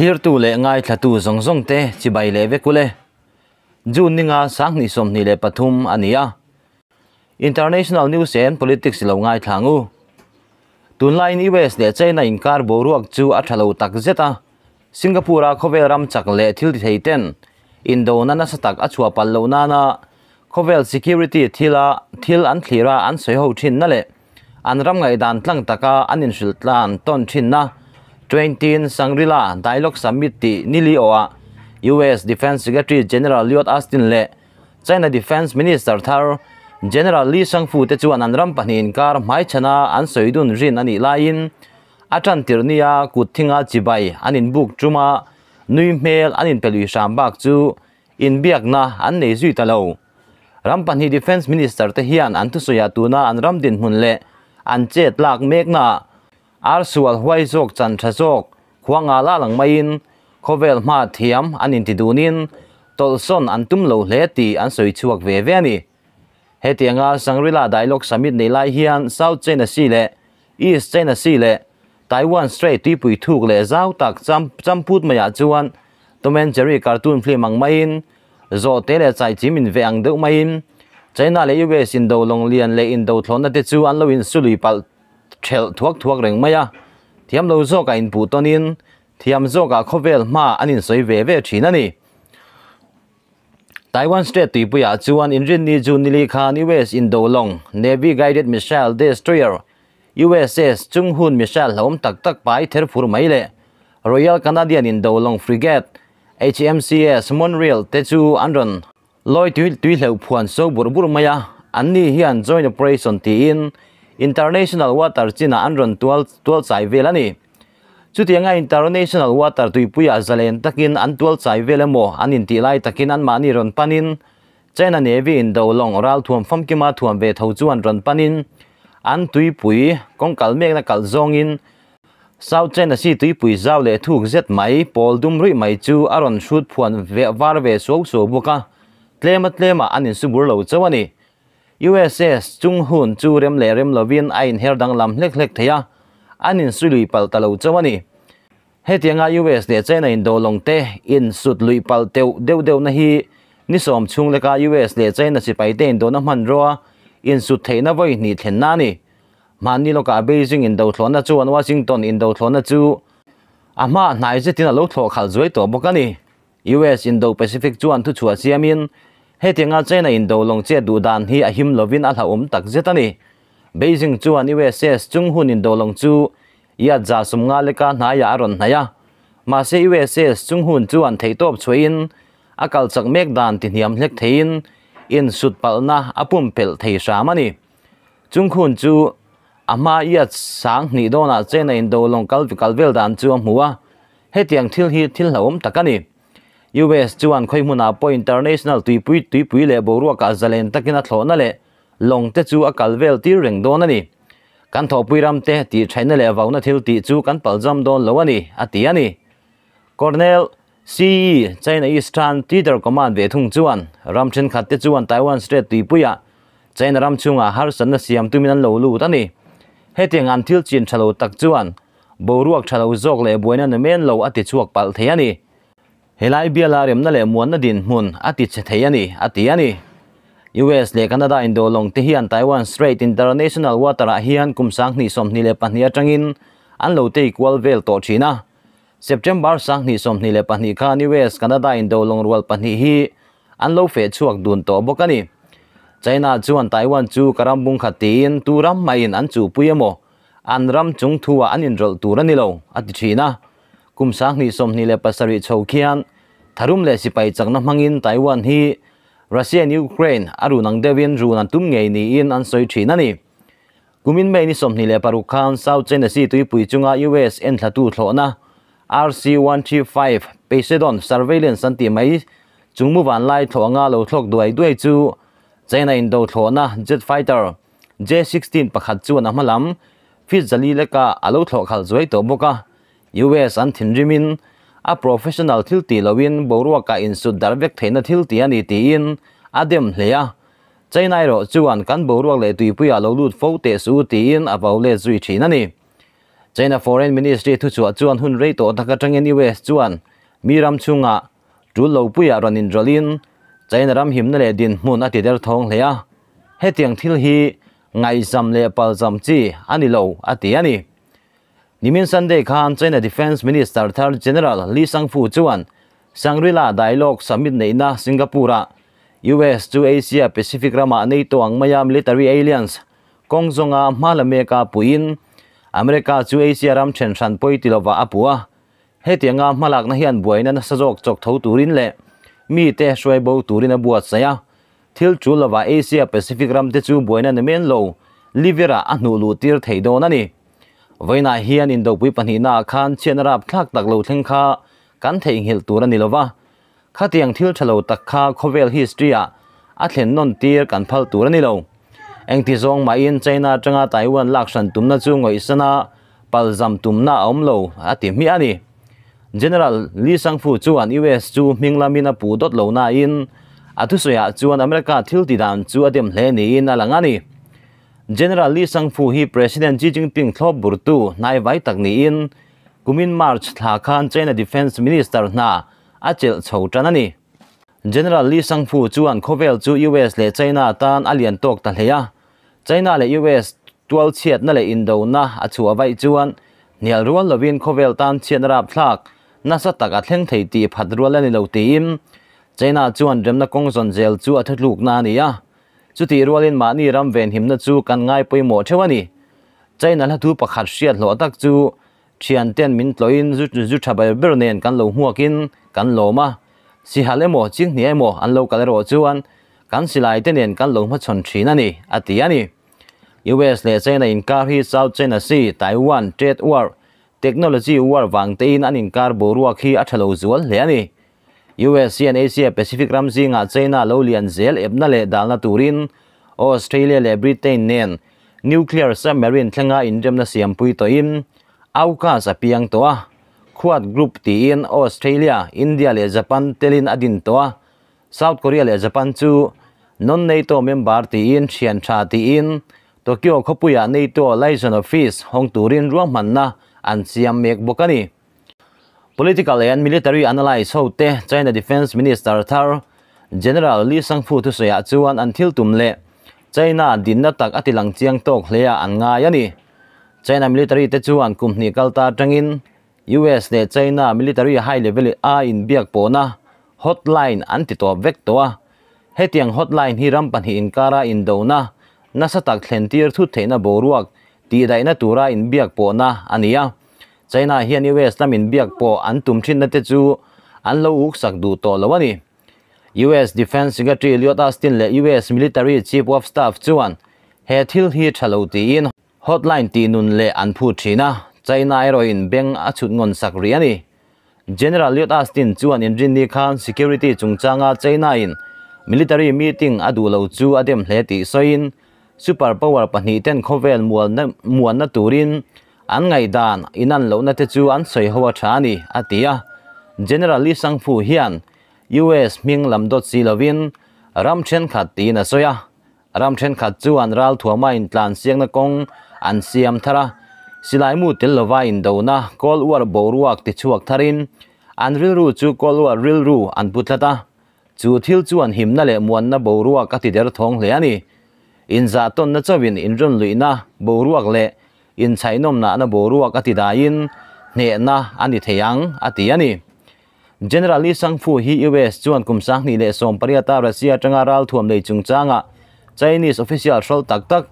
clear tu le ngai thla tu zong zong te, chi bai le ve kule jun ninga sang ni som ni le pathum ania international news and politics lo ngai thangu tunlai ni west le china inkar boruak chu athalo tak zeta singapore a khovel ram chak le thil theiten indo nana satak achua na nana khovel security thila thil an thira an soi ho thin na le. An ram ngai dan tlang taka an shil tlan ton thin na. 20 Sangrila Dialogue Summit ti nili oa US Defense Secretary General Lloyd Austin le China Defense Minister thar General Li Shangfu te chuan an ram pahnin kar mai chana an soidun rin ani lain atan tirnia kuthinga chibai anin buk chuma nui mel anin pelui shambak chu in biak na an nei zui talo ram defense minister te hian an tu soya tuna an ram din hun le an chet lak mek na ar sual huai zok chan tha zok. Khuanga la lang main khovel ma thiam anin ti dunin tolson an tum lo hle ti an soi chuak ve ve ni he tianga sangrila dialogue summit nei lai hian south china sea le, east china sea le, taiwan strait ti pui thuk le zau tak cham, champut maya ah chuan. Tom and jerry cartoon film ang main zo te le chai chimin ve ang deuh main china le us in do long lian le in do thlona te chu an lo in sului pal thel thuak thuak reng maya. Thiam lo zo ka in pu tonin thiam zo ka khovel ma anin soi ve ve thina ni Taiwan Strait bây giờ chuan in rin ni jun nili khan in Indo Long, Navy Guided Missile Destroyer USS Chung Hun Missile hôm tak tak pai ther phur mai le Royal Canadian Indo Long Frigate HMCS Montreal te chu anron, loi tui tui hleu phuan so bur bur maya anni hian joint operation ti in international water china anron tual tual chai velani chutianga international water tui puya zalen takin an tual chai velemo anin ti lai takin an mani ron panin. China navy in do long ral thuam pham kima thuam ve tho chuan ron panin. An tui pui kong kal mek na kal zong in. South China Sea tui pui zau le thuk zet mai pol dum ri mai chu aron shoot phuan ve var ve so so buka. Tlema tlema anin subur lo chawani. USS chung hun chu rem le rem lovin ain her dang lam hlek hlek theya anin sului pal talo chawani hetianga US de china in do long te in sut lui pal teu deu deu na hi ni som chung leka US le china si pai ten do na man ro in sut theina voi ni thlen na ni man ni loka beijing in do thlona chu an washington in do thlona chu ama nai je tin a lo thlo khal zoi to bokani US Indo Pacific chuan thu chua siamin he tinga chena in do long che du dan hi a him lovin a hla um tak zetani beijing chuan uss chung hun in do long chu ya za sum nga leka na ya aron na ya. Ma se uss chung hun chuan thei top chuin akal chak mek dan ti hiam hlek thein in sut palna apum pel thei shamani chung hun chu, ama ya sang ni dona chena in do long kal kalvel dan chu muwa he tiang thil hi thil hlawm takani US chuan khoi muna po international tui pui tui pui le boru ka zalen takina thlona le, long te chu a kalvel ti reng don ani kan tho puiram te ti china le vauna thil ti chu kan paljam don lo ani ati ani cornell CE China Eastern Theater Command ve thung chuan ramchen khat te chuan Taiwan state tui puya China ram chunga har san na siam tuminan lo lu tani hetiang an thil chin thalo tak chuan boruak thalo zok le boina na men lo ati chuak pal theiani helai biala rem na le muan na din mun ati che thei ani ati ani US le Canada Indo long te hian Taiwan Strait International Water a hian kumsang ni som ni le pahnia tangin an lo te equal vel to china September sang ni som ni le pahni kha US Canada Indo long rual pahni hi an lo fe chuak dun to bokani China chuan Taiwan chu karambung khatin turam main an chu puyamo an ram chung thuwa an in rol turani lo ati china kum sang ni som ni le pasari chho khian tharum le sipai chakna mangin taiwan hi russia and ukraine aru nang devin ru nan tum ngei ni in an soi thina ni kumin me ni som ni le paru khan south china sea tui pui chunga us en thlatu thlona rc 135 pesedon surveillance an ti mai chungmu van lai thonga lo thlok duai duai chu china in do thlona jet fighter j16 pakhat chu na malam fit zali leka alo thlok khal zoi to boka US an thin rimin a professional thil ti lowin borua ka in su darvek theina thil ti ani ti in. Adem hleya chainai ro chuan kan boruak le tui puya lo lut fo te su ti in a le zui thina ni China Foreign Ministry thu chu chuan hun rei to taka tangin US chuan. Miram chunga. Tu lo puya ron in rolin China ram him na le din mun ati der thong hleya hetiang thil hi. Ngai zam le pal zam chi ani lo ati ani nimin sunday khan, China Defense Minister, Third General Lee Sang-fu chuan Shangri-La Dialogue Summit nei na Singapore US to Asia Pacific rama nato ang maya military alliance. Kong zonga malame ka puin. America chu Asia ram chen san poi tilova apua. He tianga malak na hian buaina na sajok chok tho turin le. Mi te shwai bo turin a buat saya. Thil chu lova Asia Pacific ram te chu buaina na men lo. Livera anu lu tir theido na ni voina hian in do pui pani na khan chen rap thak tak lo thleng kha kan thei hil tur ani lova kha tiang thil thalo tak kha khovel history a a thlen non tir kan phal tur ani lo eng ti zong ma in china tanga taiwan lak san tumna chu ngoi sana pal zam tumna om lo ati mi ani general li sangfu chuan us chu minglamina pu dot lo na in atu soya chuan america thil ti dan chu adem hle ni in alangani general li sangfu hi president xi jinping thlop burtu nai vai tak ni in kumin march thla khan china defense minister na achel chho tanani general li sangfu chuan khovel chu us le china tan alian tok ta hleya china le us tual chiat na le indo na achu avai chuan nial rual lovin khovel tan chian rap thlak na sa tak a thleng thei ti phat rual ani lo ti im china chuan remna kong zon zel chu a thluk na ni ya chu ti rualin ma ni ram ven him na chu kan ngai poi mo thewani. China la tu pakhat hriat lo tak chu. Thian ten min tloin zu zu thabai ber nen kan lo huakin kan lo ma. Si hale mo, ching ni mo, an lo kal ro chuan. Kan silai ten nen kan lo ma chon thina ni ati ani. US le China in kar hi South China Sea, Taiwan, trade war, technology war wang te in an in kar boruak hi a thalo zual le ani. US and Asia Pacific ram zinga China lo lian zel ebna le dalna turin Australia le Britain nen nuclear submarine thlanga in remna siam pui to in auka sa piang to a Quad Group ti in Australia India le Japan telin adin to a South Korea le Japan chu non NATO member ti in thian tha ti in Tokyo khopuya NATO liaison office hong turin ruang manna an siam mek bokani political and military analyst hote China Defense Minister Thar General Li Sangphu tu soya chuan an thil tumle. China din na tak atilang chiang tok hleya an nga yani. China military te chuan kumhni kalta tangin. US ne China military high level a in biak po na. Hotline an ti to vek to he tiang hotline hi ram pan hi in kara in do na. Na tak thlen tir thu theina boruak. Ti dai na tura in biak po na, ania. China hian US lam in biak po an tum thin na te chu an lo uk sak du to lawani US Defense Secretary Lloyd Austin le US Military Chief of Staff chuan he thil hi thalo ti in hotline ti nun le an phu thina China heroin beng a chut ngon sak riani General Lloyd Austin chuan in rin ni khan security chungchanga China in military meeting adu lo chu adem hle ti soin super power pahni ten khovel mual na muan na turin an ngày đàn, inan lo na te chu an soi hoa thani atia general li sangfu hian us ming lam dot si lovin ram chen khat ti na soya ram chen khat chu an ral thuama in tlan siang na kong an siam thara silai mu tel lova in do na kol war boruak ti chuak tharin. An ril ru chu kol war ril ru an putlata chu thil chu an him na le muan na boruak ka ti der thong le ani in za ton na chawin in ron luina boruak le in chainom na na boruak ati dain, ne na ani theyang ati ani. Generally sangfu hi us chuan kumsang ni le som pariata russia tanga ral thuam nei chungchanga chinese official rol tak tak,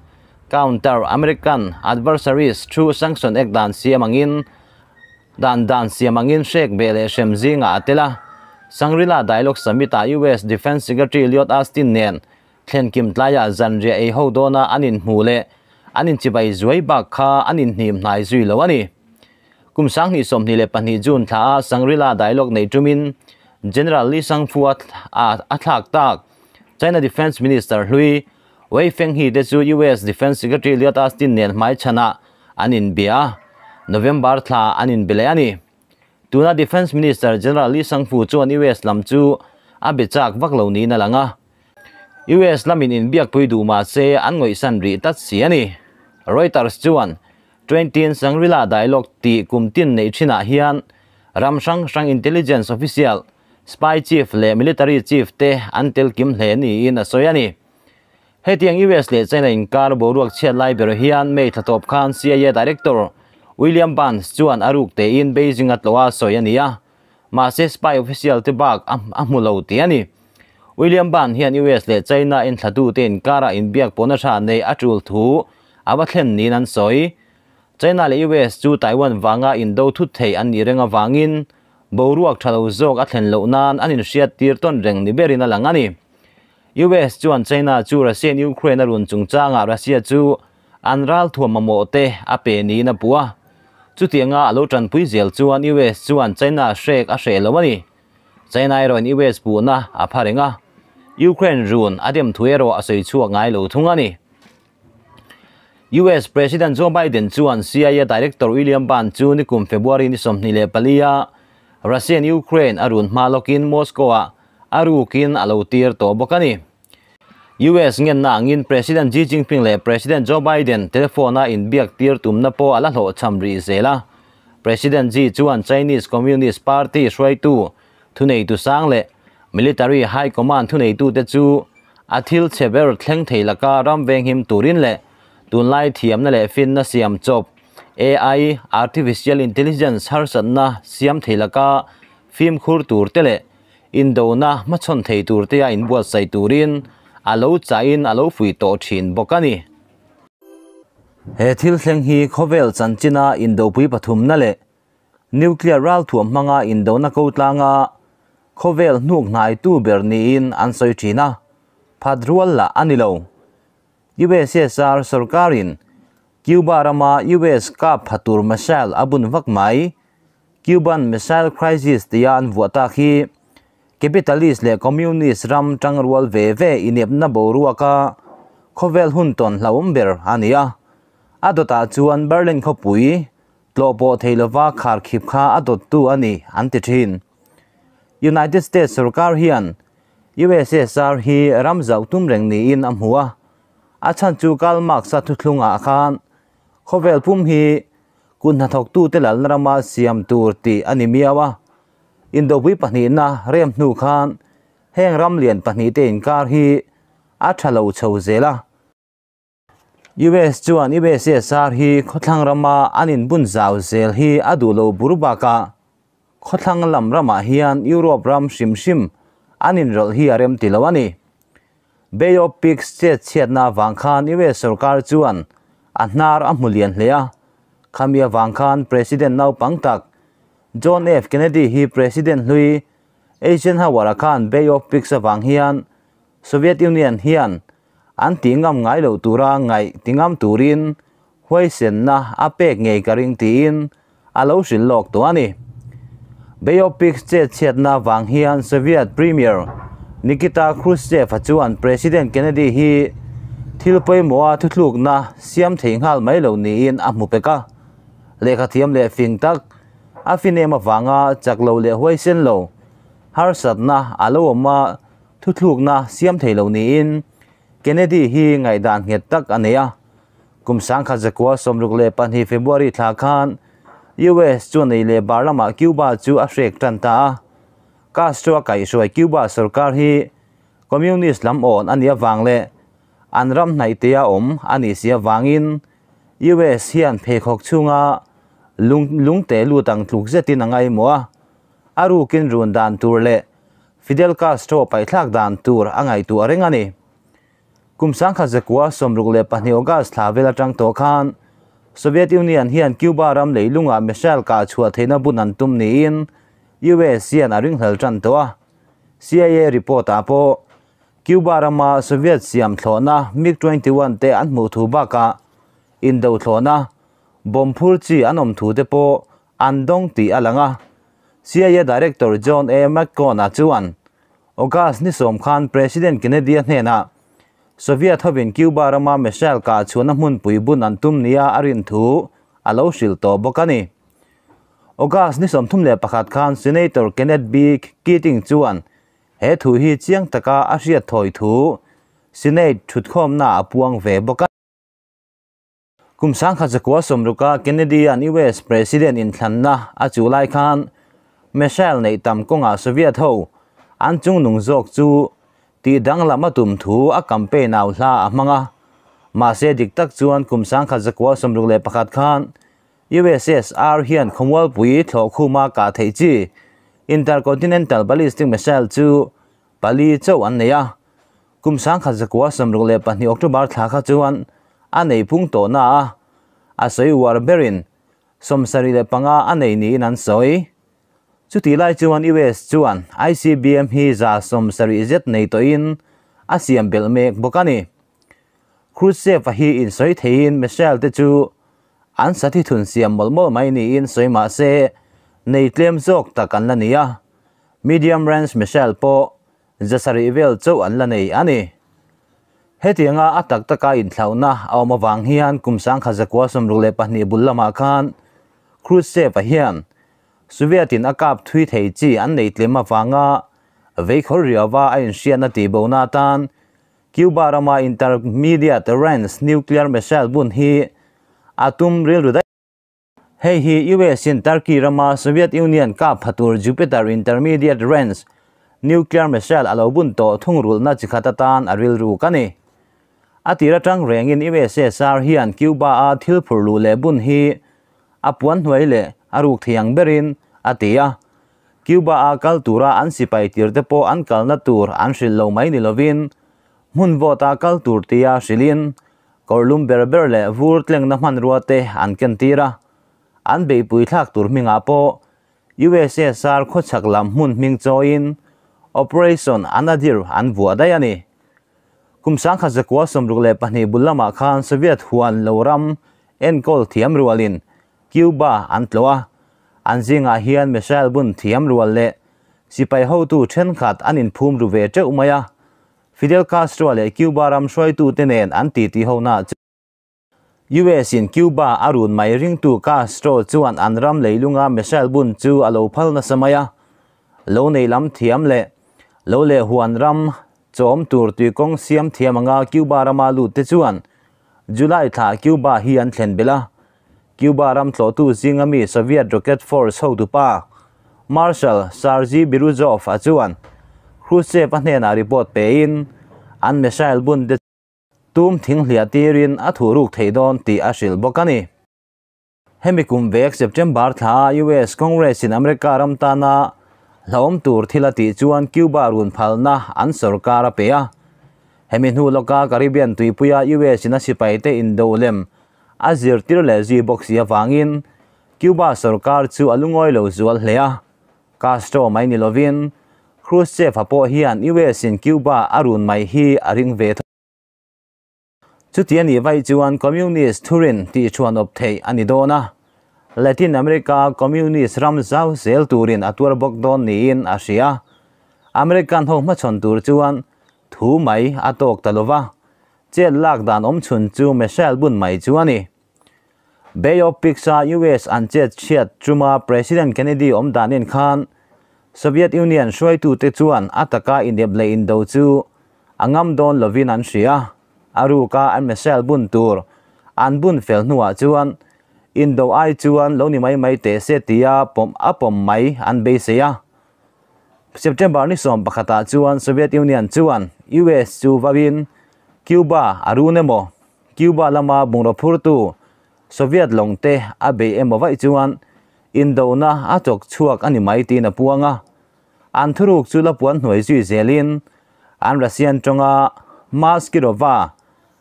counter american adversaries through sanction ek dan siamangin dan dan siamangin shek bele shemzinga atela. Sangrila dialogue summit a us defense secretary lloyd austin nen. Thlen kim tlaya zanria e hodona anin hmule anin chi bai zuai ba kha anin hnim hnai zui lo ani. Kum sang ni som ni le pani jun tha sangrila dialogue nei tumin. General li sang fuat a athak tak, china defense minister hlui wei feng hi de chu us defense secretary liat astin nen mai chana, anin bia. November tha anin bileani tuna defense minister general li sang fu chuan us lam chu a bechak vak lo ni na langa. US lamin in biak pui du ma se an ngoi san ri tat si ani. Reuters chuan 20 sangrila dialogue ti kumtin nei thina hian ramsang sang intelligence official, spy chief le military chief te antel kim hle ni in asoyani hetiang US le China in kar boruak chiat lai ber hian mei thatop khan CIA director William Barnes chuan aruk te in Beijing at soyani soyania ma se spy official te bak am amulo ti ani. William Burns hian US le China in thatu ten kara in biak pona sha nei atul thu awa thlen ni nan soi. China le US chu Taiwan wanga in do thu thei an ni renga wangin boruak thalo zok a thlen lo nan anin hriat tir ton reng ni berina langani US chuan China chu Russia Ukraine run chung changa Russia chu anral thuam mamo te a pe ni na puwa chu tianga alo tran pui zel chuan US chuan China shek a she lo ani. China iron US pu na a pharenga Ukraine run adem thuero a soi chu ngai lo thungani US President Joe Biden chuan CIA Director William Burns chu ni kum February ni som ni le palia. Russian Ukraine arun malokin Moscow arukin alo tir to bokani. US ngen na ngin President Xi Jinping le President Joe Biden telefona in biak tir tumna po ala hlo chamri zela. President Xi chuan Chinese Communist Party shroi tu. Thunei tu sang le. Military high command thunei tu te chu. Athil cheber thleng theilaka ram veng him turin le tunlai thiam na le fin na siam chop. AI artificial intelligence har san na siam theilaka phim khur tur tele. Indo na ma chon thei tur te a in buat sai turin. Alo chain, alo fui to thin bokani. He thil thleng hi khovel in indo pui pathum na le nuclear ral thuam manga indo na ko tlanga khovel nuk nai tu berni in an soi thina phadrual la anilo. USSR sarkarin Cuba rama US ka phatur missile abun vakmai Cuban missile crisis tian vuata khi capitalist le communist ram tangrual ve ve inep na boruaka khovel hun ton hlaumber ania adota chuan berlin khopui tlopo theilova khar khip kha adot tu ani antithin United States sarkar hian USSR hi ram zau tum reng ni in อาชันจูกัลมักสัตุทลุงอาคานขวเวลพุ่มฮีกุนหัทกตูเตลันรามาสยามตูรตีอันนี้มีวะอินโดวิปนีนะเรียมนูคานแห่งรำเลียนปนีเตนการฮีอาชะเลวเชวเซละยูเอสจวนยูเอสเอสอาร์ฮีขดทังรามาอันินบุญซาวเซลฮีอดูโลบุรุบากะขดทังลำรามาฮียนยุโรปรำชิมชิมอันินรลฮีอาเรมติลวันี Pigs che chiat na wang khan iwe sarkar chuan. A hnar a hmulian hlea khamia wang khan president nau pangtak John F. Kennedy hi president hlui Asian Hawara khan Bay of Pigs awang hian. Soviet Union hian. An tingam ngai lo tura ngai tingam turin huai sen na apek ngei karing tiin alo shin lok to ani. Bay of che chiat na wang hian Soviet premier. Nikita Khrushchev chuan President Kennedy hi thilpoi moa thutluk na siam thing hal mai lo ni in a mupeka lekha thiam le fing tak a fine ma wanga chaklo le huai sen lo har sat na alo ma thutluk na siam thei lo ni in Kennedy hi ngai dan nget tak aneya kum sang kha zakwa somruk le pan hi February thla khan US chuan nei le barlama Cuba chu a hrek tan ta Castro kai soi Cuba sarkar hi communist lam on ania wang le anram nai tia om ani sia wangin US hian phe khok chunga lung lung te lu tang thluk zetin angai moa aru kin run dan tur le Fidel Castro pai thlak dan tur angai tu arengani kumsang kha zakwa somruk le pani ogas thlavela tang to khan Soviet Union hian Cuba ram leilunga missile ka chua theina bunan tum ni in US sian aring hal tran to CIA report apo Cuba rama Soviet siam thlona MiG-21 te an mu thu ba ka Indo thlona bomphur chi anom thu te po andong ti alanga CIA director John A McCone chuan August ni som khan president Kennedy hena Soviet hobin Cuba rama missile ka chuna mun pui bun an tum nia arin thu alo shil to bokani August ni som thum le pakhat khan Senator Kenneth B Keating chuan he thu hi chiang taka a riat thoi thu Senate thut khom na puang ve boka kum sang kha zakwa somruka kennedy an us president in thlanna a chulai khan michelle nei tam konga soviet ho an chung nung jok chu ti dang lama tum thu a campaign aw hla a manga ma se dik tak chuan kum sang kha zakwa somruk le pakhat khan USSR hian khomwal pui thlo khuma ka thei chi. Intercontinental ballistic missile chu pali chau an neya kum sang kha zakwa somruk le pani october thla kha chuan a nei phung to na a. Soi war berin. Somsari le panga a nei ni nan soi chu ti lai chuan US chuan ICBM hi za somsari zet nei to in. A siam bel mek bokani. Khrushchev hi in soi thein missile te chu. An sati thun siam mol mol mai ni in soi ma se nei tlem zok takan la nia medium range missile po zasari vel chau an la nei ani hetianga atak taka in thlauna awma wang hian kumsang khazakwa somruk le pahni bullama khan khrushchev hian Sovietin akap thui thei chi an nei tlema wanga vei khor riawa a in shiana ti bona tan Cuba rama intermediate range nuclear missile bun hi atum ril ru hei hi US in Turkey rama Soviet Union, ka phatur Jupiter, intermediate range. Nuclear missile alobun to thung rul na chikhata tan aril ru kani atira tang reng in USSR hian Cuba a thil phur lu le bun hi apuan hnuai le aruk thiang berin atia Cuba a kaltura an sipai tirte po an kalna tur an shil lo mai ni lovin mun vota kaltur tia shilin. Korlum berber le vur tleng na man ruate an ken tira an be pui thak tur minga po USSR kho chak lam mun ming choin operation anadir an vua dayani kumsang kha zakwa somruk le pani bulama khan soviet huan loram en kol thiam rualin Cuba an tloa an zinga hian missile bun thiam rual le sipai ho tu then khat an in phum ru ve te umaya Fidel Castro le Cuba ram shoi tu tenen an ti ti ho na US in Cuba, arun mai ring tu Castro chuan an ram leilunga Michel bun, chu, alo phal na samaya lo nei lam thiam le, lo le huan ram, chom tur tu kong, siam thiamanga Cuba rama lu te chuan July tha, Cuba hi an thlen bela. Cuba ram tlo tu zingami Soviet Rocket Force ho tu pa. Marshal Sarji Biruzov ครูเซปันเนนาริบอดเปอินอันเมชาลบุนเดตูมทิ้งเหลียตีรินอัถูรุกเทดอนตีอาชิลบกันีเฮมิคุมเวกเซปเจมบาร์ทายูเอสคองเกรสินอเมริการัมตานาลาวมตูร์ทิลติจวนคิวบารุนพัลนาอันสุรการเปียเฮมินูลกากริเบียนตุยปุยายูเอสินาสิไปเตอินโดเลมอาซิรติรเลจีบ็อกซีฟังอินคิวบาสุรการจูอัลุงอยโลจวลเลียคาสโตรไมนิโลวิน Khrushchev apo hian US in Cuba, arun mai hi, aring ve chu tian i vai chuan communist turin, ti chuan op thei ani dona. Latin America communist ram zau zel turin atur bok don ni in asia. American ho ma chon tur chuan, thu mai atok talova. Che lak dan om chun chu Michelle bun mai chuani. Bay of Pixa US an che chiat chuma President Kennedy om danin khan. Soviet Union shoi tu te chuan ataka in deb le in do chu. Angam don lovin an ria. Aru ka an Michelle bun tur. An bun fel nuwa chuan. In do ai chuan lo ni mai mai te se tia pom apom mai an be se ya. September ni som pakhata chuan Soviet Union chuan. US chu vawin Cuba arunemo Cuba lama bungro phurtu Soviet longte abe emo vai chuan. Indona chok chuak ani mai ti na puanga an thuruk chu la puan hnoi zui zelin an rasian tonga Maskirova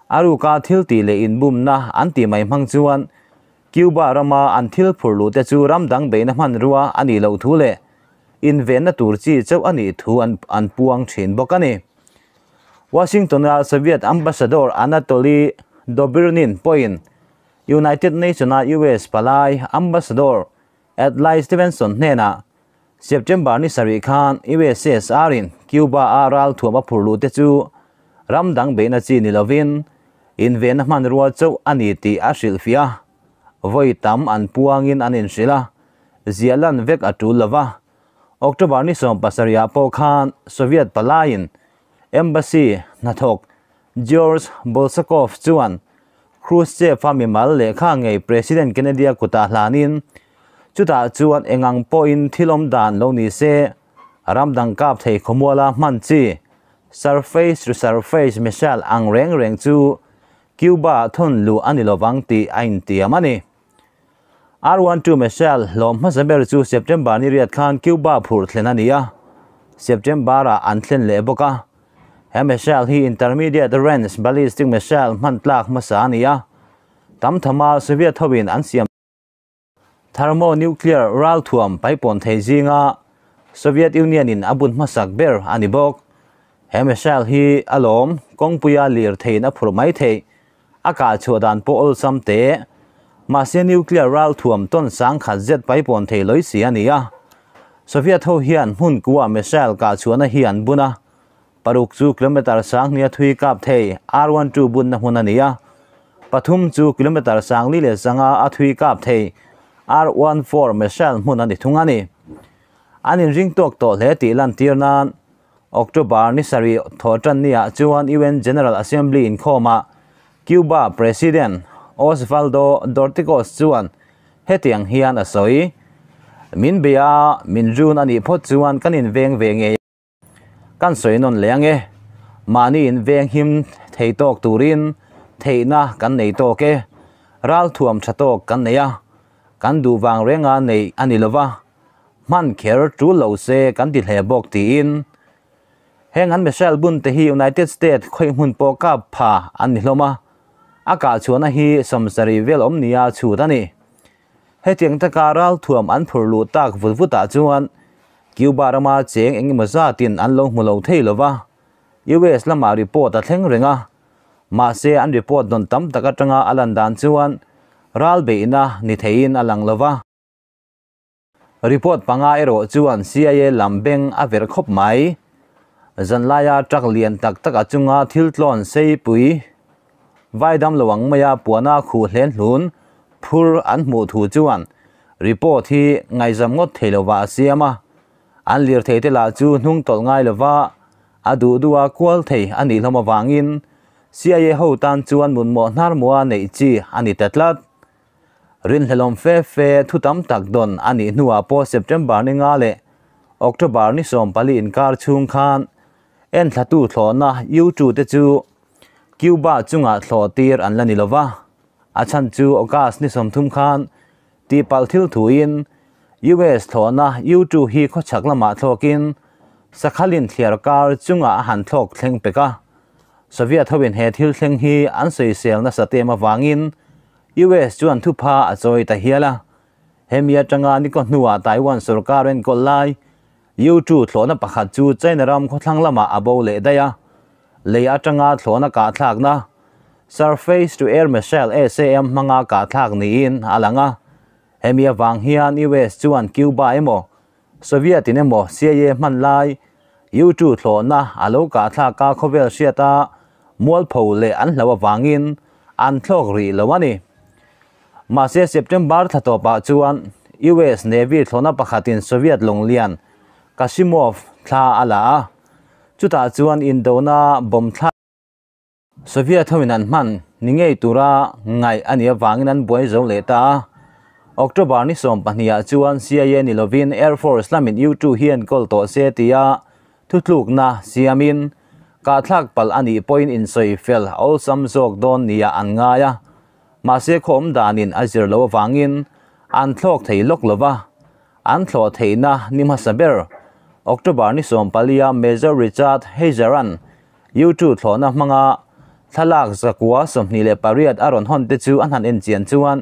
aru ka thil ti le in bum na an ti mai mang chuan Cuba rama an thil phur lu te chu ram dang be na man ruwa ani lo thu le in ven na tur chi chau ani thu an an puang thin bokani Washington a Soviet Ambassador Anatoly Dobrynin point United Nations US Palai Ambassador. แอดไลสตีเวนสันเนนะเซปเจมบาร์นิสริคานอีเวเซสอารินคิวบาอารัลถั่วมาพูดูเตจูรำดังเบนจีนิลวินอินเวนมันรัวเจ้าอันิติอาชิลฟิอาไวัตัมอันพวงอินอันอินศิลาเซียลันเวกอตูลวะออกตัวนี้ส่งปัสริยาโปคานโซเวียตปลายินเอมบัสีนัทกจอร์จบอลสกอฟจวนครูสเจฟามิมัลเลข้างไงประธานเคนเดียกุตาฮลานิน จุดาจวนเองปออินที่ลมดานลงนี้เสรำดังกับเทขมัวละมันจี surface to surface มิชลอังเร่งเร่งจูคิวบาทุนลูอันนิลวังตีอินเตียมันนี่ R12 มิชลลมมาเสมอจูเซปเทมบานี่เรียดขานคิวบาพูดเลนันนี่อะเซปเทมบาระอันเลนเลบกะเฮมิชลฮี intermediate range ballistic มิชลมันตลากมาสานี้อะตั้มทมาสเวียทวินอันเสีย thermonuclear ral thuam pai pon thei zinga Soviet Union in abun masak ber ani bok he missile hi alom kongpuya lir thein a phur mai thei aka chodan po ol samte mà xe nuclear ral thuam ton sang khat zet pai pon thei loi si ania soviet ho hian hun kuwa missile ka chuana hian buna paruk chu kilometer sang nia thui kap thei r12 bun na hun ania pathum chu kilometer sang li le zanga a thui kap thei r14 Michelle mun ani thungani anin ring tok to le ti lan tir october ni sari thotan nia chuan un general assembly in khoma. Cuba president Osvaldo Dorticos chuan hetiang hian asoi soi. Min bia, min jun ani phot chuan kanin veng ve e. kan soi non lenge mani in veng him thei tok turin theina kan nei to ke ral thuam thatok kan neya kan du wang renga nei, ani lova man kher tu lo se kan ti hle bok ti in. Heng an Michelle bun te hi United States khoi hun po ka pha an ni hloma aka chuana hi samsari vel om nia chu tani he tiang ta karal thuam an phur lu tak vut vuta chuan. Cuba rama cheng eng ma za tin an lo mulo thei lova us lama report a thleng renga ma se an report don tam taka tanga alan dan chuan ral be ina ni thein alang lova. Report panga ero chuan cia lambeng a ver khop mai. Zanlaya trak lian tak tak achunga thil tlon sei pui. Vaidam lawang maya puana khu hlen hlun. Phur an mu thu chuan. Report hi ngai zam ngot theilowa siama an lir thei te la chu hnung tol ngai lova. Adu duwa kwal thei ani lama wangin. Cia ho tan chuan mun mo nar mua nei chi ani tatlat รินเฮลอมเฟเฟทุตัมตักดอนอันนี้หนัวพอเซปเทมบาร์นิงาเลออกตบาร์นิสอมปาลีอินการชุงคานเอ็นทัตูถอนะยูจูเตจูคิวบาจุงอาถอตีร์อันละนิลวะอาชันจูออกาสนิสอมทุมคานตีปัลทิลทูอินยูเอสถอนะยูจูฮีขชักละมาทอกินสักขลินเทียร์การจุงอาหันทอกเทงเปกาสวียทวินเฮทิลเทงฮีอันเสียเสียงนะสเตมาวางอิน US chuan thu pha a choi ta hiala hemia tanga ni ko nuwa Taiwan sarkar en ko lai. U2 thlona pakhat chu China ram kho thlang lama abo le daya. Le atanga thlona ka thlak na. Surface to air missile SAM manga ka thlak ni in alanga hemia wang hian US chuan Cuba emo. Soviet in emo CIA man lai. U2 thlona alo ka thlak ka khovel siata. Mual pho le an lawa wangin an thlok ri lawani lowani ma se September thato pa chuan US Navy thlona pakhatin Soviet Long longlian. Kasimov thla ala. Chú ta chuan indona bom thla. Soviet thomin an man, ningei tura ngai ania wangin an boi zo lệ ta. October ni som pahnia chuan cia ni lovin air force lamin u2 hian kol to se tia. Thutluk na siamin. Ka thlak pal ani point in มาเสียคมดานินอาจิรลวังอินอันทลอกไทยลกลวะอันทลอไทยนะนิมัสเบอร์ออกตุบาร์นิสอมปัลียาเมเจอร์ริชาร์ดเฮเจรันยูทูทลอนะมังอาทลักสกัวสมนิเลปาริอัดอารอนฮอนเตจูอันหันเอ็นเจียนจวน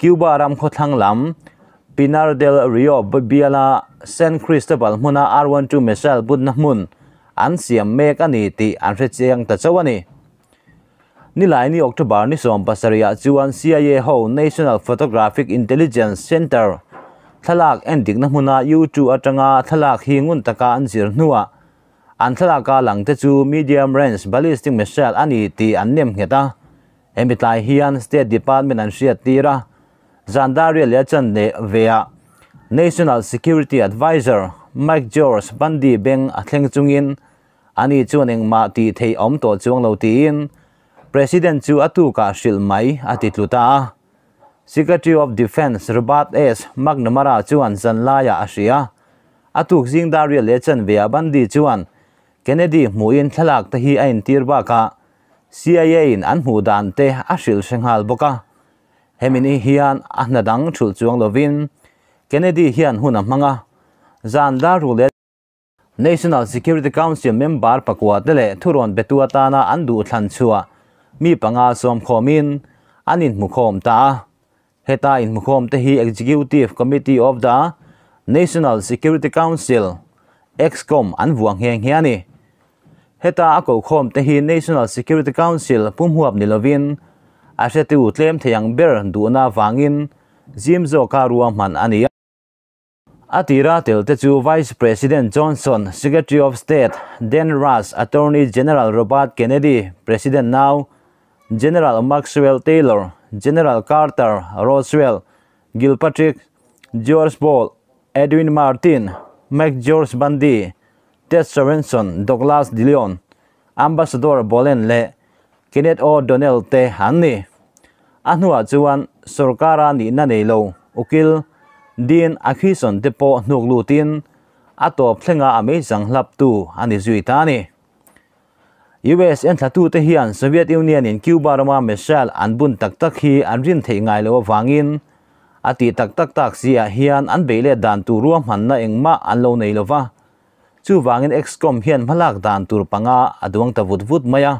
คิวบารามโคทังลัมปินาร์เดลริโอบบเบีลาเซนคริสตบาลมุนาอาร์วันจูเมเชลบุญนมุนอันเสียมเมกอันีติอันเรเจียงตะเจวันี ni lai ni October ni som pasaria chuan CIA ho National Photographic Intelligence Center. Thalak endik na hmuna youtube atanga thalak hingun taka anjir nuwa an thalaka langte chu medium range ballistic missile ani ti annem heta emitlai hian state department an hriat tira. Zandaria le chan ne vea national security advisor mike george bandi beng athleng chungin ani chuan eng ma ti thei om to chuang lo ti in. President chu atu ka shil mai ati tluta Secretary of Defense Robert S. McNamara chuan Zanlaya Asia atuk zing daria lechan vea bandi chuan. Kennedy muin thalak ta hi ain tirba ka CIA in an mu dan te ashil senghal boka. Hemini hian ahnadang thul chuang lovin. Kennedy hian huna manga. Zan da rule National Security Council member pakwa dele thuron betuatana andu thlan chua. มีปังอาสมคอมินอันอินมุคอมตาเฮตาอินมุคอมเตฮี Executive Committee of the National Security Council XCOM อันวงเฮียงเฮียนี่เฮตาอากคอมเตฮี National Security Council ปุ่มหัวนิลวินอาเชติอุตเลมเทียงเบอร์ดูนาวางินจิมโซการวมมันอันนี้อติราเตลเตจู Vice President Johnson Secretary of State Dan Russ Attorney General Robert Kennedy President now General Maxwell Taylor, General Carter Roswell, Gilpatrick, George Ball, Edwin Martin, McGeorge Bundy, Ted Sorensen, Douglas DeLeon, Ambassador Bolen Le, Kenneth O'Donnell Te Hanni, Anua Juan Sorkara Ni Nanelo, Ukil, Dean Akhison Depo Nuglutin, atau Plenga Amazing Lap Tu, US เอ็นทัตุเทียนโซเวียตยูเนียนอินคิวบาร์มาเมเชลอันบุนตักตักฮีอันรินเทงายเลวฟังอินอติตักตักตักเสียเฮียนอันเบลเลดันตูรวมหันนาเองมาอันเลวในเลวะจูวังอินเอ็กซ์คอมเฮียนพลักดันตูรปังอาอดวงตะวุดวุดมายา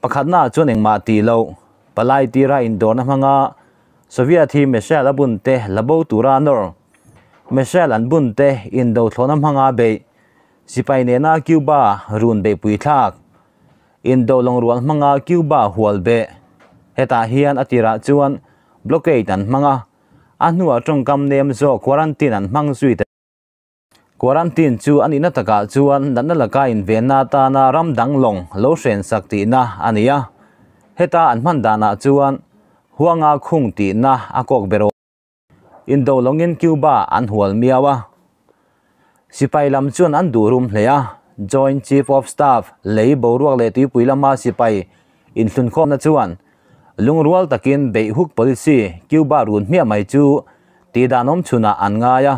ประคัดหน้าจนเองมาตีเลวปลายตีไรอินโดนมังอาโซเวียตทีเมเชลบุนเตะลบตูรานอร์เมเชลอันบุนเตะอินโดทลนมังอาเบสิไปเนนาคิวบารุนเบปุยทัก indo long rual manga Cuba hual be. Heta hian atira chuan blockade an manga anua tongkam nem zo quarantine an mang zui te. Quarantine chu ani na taka chuan nan laka in vena ta na ram dang long, lo sen sakti na ania heta an man dana chuan huanga khung ti na akok bero indo longin cuba an hual miawa. Sipai lam chuan an durum hleya joint chief of staff lei boruak le tui puilama sipai in thun khom na chuan lungrual takin be huk policy cuba run mia mai chu ti danom chuna an nga ya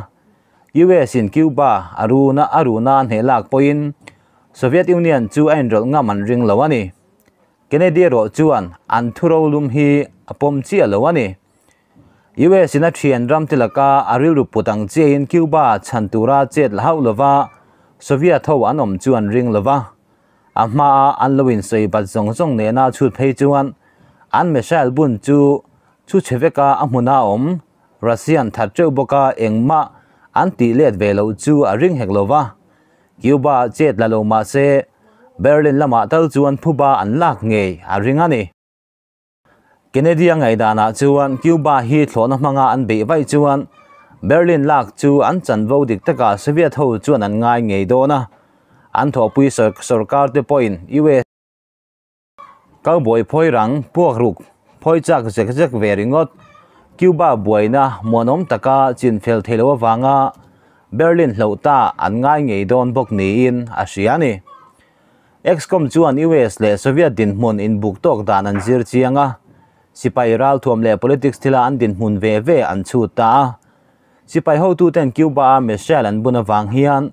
US in Cuba aruna aruna helak poin Soviet Union chu ain rol nga man ring lawani Kennedy ro chuan an thuro lum hi apom chi lawani US in a thian ram tilaka aril ru putang che in Cuba chantura chet lau lova Soviet tho anom chuan ring lova ama an lowin sei bat zong zong ne na chut phei chuan. An Michel bun chu chu cheveka amuna om. Russian that cheu boka engma an ti let ve lo chu a ring hek lova Cuba chet la lo ma se Berlin lama tal chuan phuba an lak nge a ring ani Kennedy ngai dana chuan Cuba hi thlona manga an be vai chuan. Berlin lak chu an chan vo dik taka Soviet ho chuan an ngai ngei do na an tho pui sar sarkar te point US cowboy phoi rang, puak ruk, phoi chak jek jek veringot Cuba buaina monom taka chin fel thelo wanga. Berlin hlota an ngai ngei don bok ni in asiani. Excom chuan US le Soviet din mun in buk tok dan an zir chianga. Sipai ral thuam le politics thila an din hun ve ve an chu ta sipai ho tu ten cuba michelle an buna wang hian.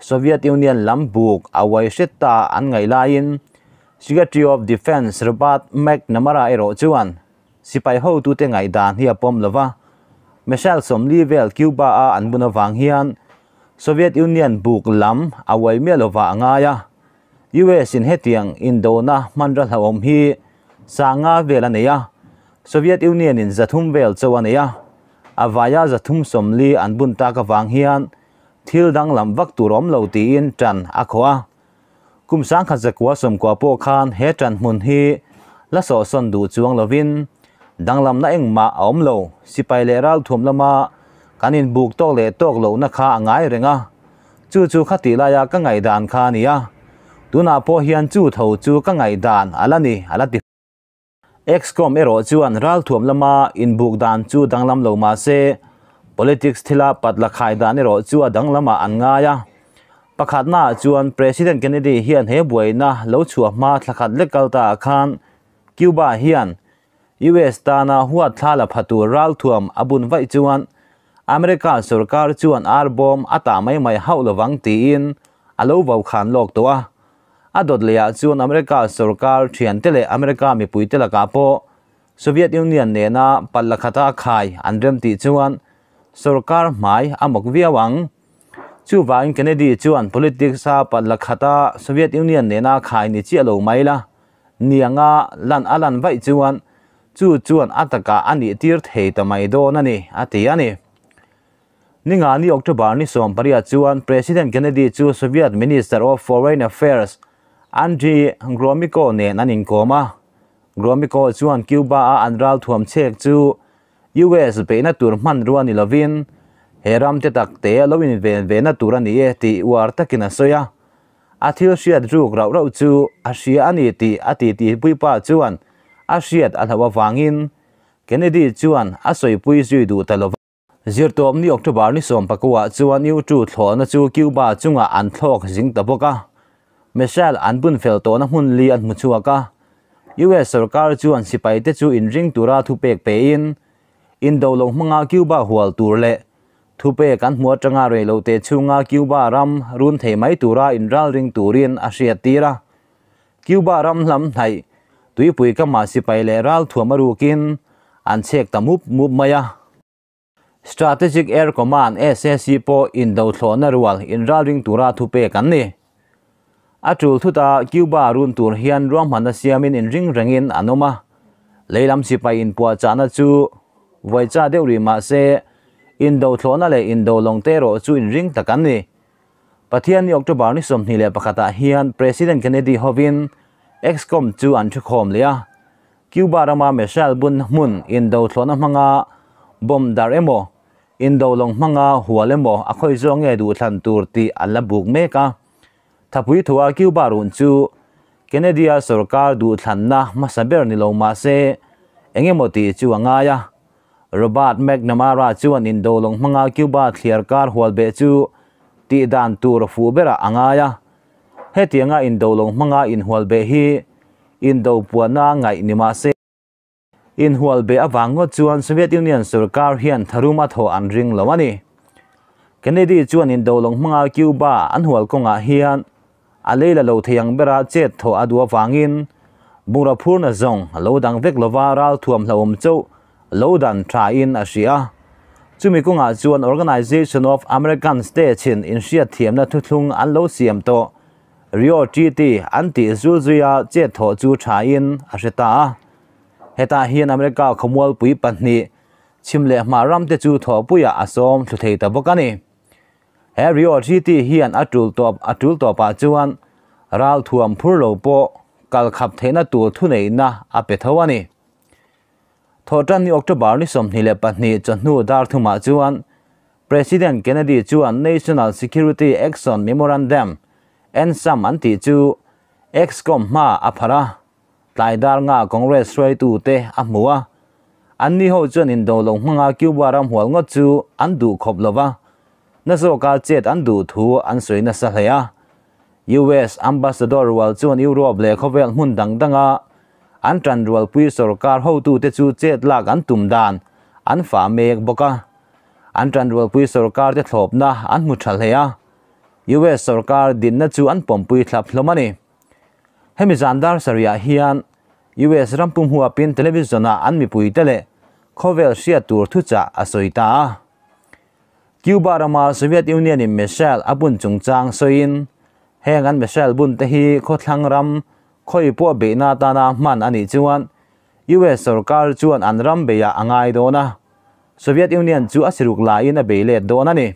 Soviet union lam buk awai setta an ngai lain secretary of defense robert mcnamara ero chuan. Sipai ho tu te ngai dan hi apom lova michel som level cuba a an buna wang hian. Soviet union buk lam awai melova angaya US in hetiang, Indona manral hawom hi. Sanga velaneya Soviet Union in zathum vel chawaneya avaya zathum somli an bun ta ka wang hian thil dang lam vak turom lo ti in tran akwa kum sang kha zakwa som kwa po khan he tran mun hi la so son du chuang lovin dang lam na eng ma om lo sipai le ral thum lama kanin buk tok le tok lo na kha angai renga chu chu khati la ya ka ngai dan kha niya tuna po hian chu tho chu ka ngai dan alani alati excom ero chuan ral thuam lama in buk dan chu danglam lo ma se politics thila patla khai dan ero chu adang lama an nga ya pakhat na chuan president kennedy hian he buaina lo chua ma thlakhat lekal ta khan cuba hian us ta na huat thala phatu ral thuam abun vai chuan america sarkar chuan ar bom ata mai mai haulawang ti in alo vau khan lok to a adot leya chuan america sarkar thian tele america mi pui tela ka po soviet union ne na pallakata khai anrem ti chuan sarkar mai amok viawang chu wang kennedy chuan politics sa palakhata soviet union ne na khai ni chi alo mai la nianga lan alan vai chuan chu chuan ataka ani tir thei tamai do na ni ati ani ninga ni october ni som paria chuan president kennedy chu soviet minister of foreign affairs อันที่กรวมิโกเนี่ยนั่นเองก็มากรวมิโกชวนคิวบาอันรัลทวมเช็กจูยูเอสเป็นตัวมันรัวนิลวินเฮรัมเตตักเตะลวินเวนเวนตัวนี้ตีอวาร์ตกินสอยอาทิเสียดจูกราวราจูอาเชียอันนี้ที่อาทิตีปุยป้าจวนอาเชียอัลฮาวฟังอินเคนเนดีจวนอาศัยปุยจุยดูตลอดจิรตัวนี้ออกตัวบ้านนี่สมปกว่าจวนยูจูถอนจูคิวบาจุงอันทอกสิงตะบกา michelle an bun fel to na hun li an mu chuaka us sarkar chuan sipai te chu in ring tura thu pek pe in. In do lo manga cuba hual tur le. Thu pe kan hmu atanga re lo te chunga cuba ram, run thei mai tura in ral ring turin a tira. Cuba ram lam thai tui pui ka ma sipai le ral thuamaru kin. An chek tamup mup maya. Strategic air command ssc po in do thlona rual in ral ring tura thu pe kan ni atul thuta, cuba, run tur, hian rong hmana siamin, in ring rengin anoma. Leilam sipai, in pua chana chu. Voi cha deuri ma se. In do thlona le, in do long te ro chu, in ring takan ni. Pathian ni october ni som ni le pakata hian president kennedy hovin, excom chu an thu khom lia cuba rama michelle bun mun, in do thlona manga bom dar emo, in do long manga hualemo akhoi zo nge du thlan tur ti alla buk me ka thapui thua cuba run chu. Canada sarkar du thlan na masaber ni lo ma se. Engemo ti chu anga ya. Robert mcnamara chu an in do long manga cuba thliar kar hual be chu. Ti dan tur fu bera anga ya. Hetianga in do long manga in hual be hi. Indo puana ngai ni ma se. In hual be awango chuan soviet union sarkar hian tharuma tho an ring lawani kennedy chuan in do long manga cuba an hual konga hian. Alela lo theyang bera chet tho adua wangin bungra phurna zong lo dang vek lova ral thuam hlawm chau lo dan tra in asia chumi konga chuan organization of american states in in sia thiam na thuthlung an lo siam to rio gt anti zulzuya che tho chu tha in aseta heta hian america khomwal pui panni chimle ma ram te chu tho puya asom thu thei ta bokani he rio gt hian atul top atul top a chuan ral thuam phur lo po kal khap theina tu thu nei na a pe thawani. Thotan ni october ni som hile panni chanu dar thuma chuan president kennedy chuan national security action memorandum en sam an ti chu excom ma a phara tlai dar nga congress roi tu te a amua. An ni ho chuan in do lo hmanga cuba ram hual ngo chu an du khop lova. Na so ka chet an du thu an soi na sa hleya US ambassador wal chuan Europe le khovel mun dang danga an tran rual pui sarkar ho tu te chu chet lak an tum dan an fa mek boka an tran rual pui sarkar te thlop na an mu thal heya US sarkar din na chu an pompui thlap hlomani hemi zandar saria hian US rampum huwa pin televisiona an mi pui tele khovel sia tur thu cha asoita Cuba rama Soviet Union in Michelle abun chungchang soin heng an Michelle bun te hi kho thlang ram khoi po be na ta na man ani chuan US sarkar chuan an ram be ya angai do na Soviet Union chu asiruk la in a be le do na ni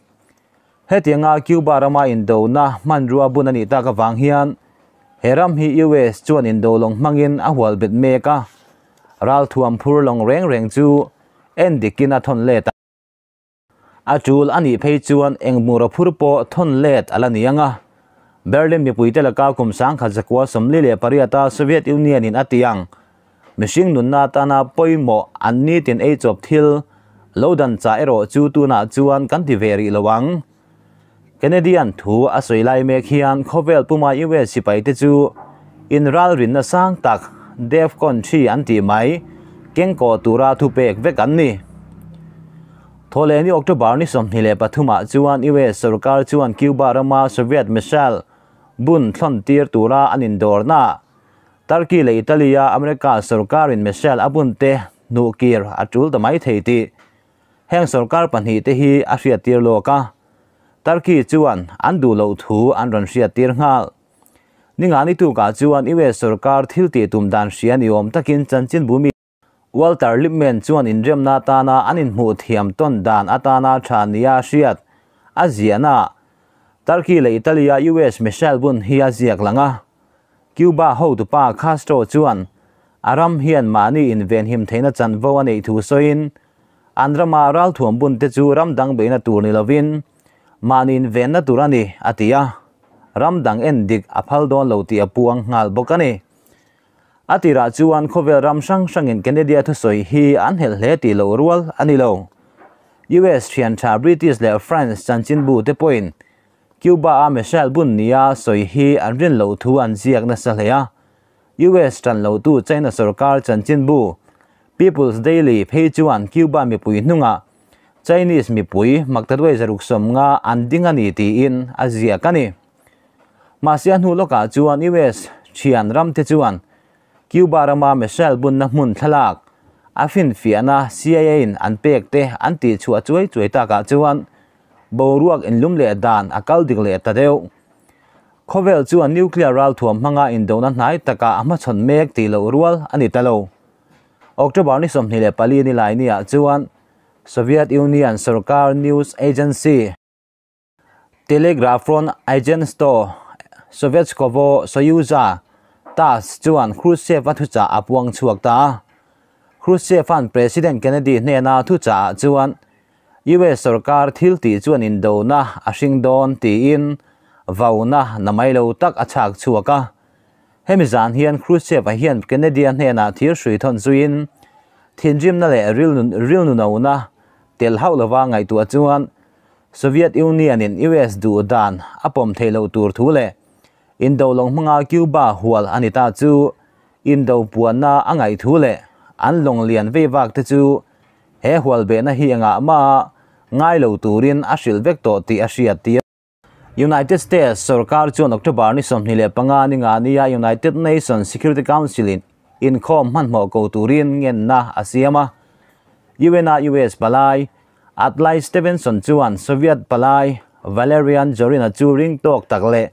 hetianga cuba rama indo na manrua bunani ta ka wang hian heram hi us chuan indo long mangin a hual bet meka ral thuam phur long reng reng chu en dikina thon let a chul ani phei chuan engmura phur po thon let alanianga berlin mi puitela ka kum sang kha zakwa somli le pariata soviet union in atiang mishing nunna tana poimo anni tin age of thil lodan cha ero chu tu na chuan kan ti veri lawang Canadian thu a soi lai mek hian khovel puma US sipai te chu in ral rin na sang tak defcon thi an ti mai keng ko tura thu pek ve kan ni thole ni october ni som ni le pathuma chuan us sarkar chuan cuba rama soviet missile bun thlon tir tura anin dor na turkey le italia america sarkar in missile abun te nu kir atul da mai thei ti heng sarkar panhi te hi a hria tir lo ka turkey chuan an du lo thu an ron hria tir ngal ninga ni tu ka chuan iwe sarkar thil ti tum dan hria ni om takin chanchin bumi Walter Lippmann chuan in rem na ta na anin mu thiam ton dan atana thania hriat aziana Turkey le Italia US Michel bun hi aziak langa Cuba ho tu pa Castro chuan aram hian mani in ven him theina chan vo ani thu soin andrama ral thuam bun te chu ram dang beina tur ni lovin manin ven na turani atia ram dang en dik aphal don lo ti apuang ngal bokani atira chuan khovel ram sang sangin canada thu soi hi an hel hle ti lo rual ani lo US thian tha British le France chanchin bu te point Cuba a Michelle bun nia soi hi an rin lo thu an ziak na sa hlea US tan lo tu China sarkar chanchin bu People's Daily page chuan Cuba mi pui hnunga Chinese mi pui maktatwai zaruk som nga an dinga ni ti in azia kani Masian hu loka chuan US chian ram te chuan Cuba Michelle bun na mun thalak afin fiana CIA in an pek te an ti chua chuai chuai ta ka chuan. Boruak in lum le dan akal dik le ta deu khovel chuan nuclear ral thuam hmanga in dona hnai taka ama chon mek ti lo rual ani talo october ni som ni le pali ni lai ni a chuan. Soviet union sarkar news agency. Telegraph front agent store. Sovietskovo soyuza ta chuan khrushchev a thu cha apuang chuak ta khrushchev an president kennedy ne na thu cha chuan US sarkar thil ti chuan in do na a hring don ti in vauna namai lo tak a chak chuaka hemizan hian khrushchev a hian Kennedy ne na thir hrui thon zuin thinjim na le ril nun ril nu no na tel hau lawa ngai tu chuan soviet union in us du dan apom thelo tur thu le อินโดลงมังอาคิวบาหัวอันนี้ตาจูอินโดปวนนาอ่างไอทูเลอันลงเลียนเววักตจูเฮหัวเบนะฮีงามาง่ายเหลวตูรินอาศิลเวกโตตีอาเซียตี United States สรการจวนออกตบาร์นิสมนิเลปังานิงานิยา United Nations Security Council อินคอมมันหมอกตูรินเงินนาอาเซียมายูเอนายูเอสปลายอัตไลสเตเวนสันจวนโซเวียตปลายวาเลเรียนจอรินาจูริงตอกตักเละ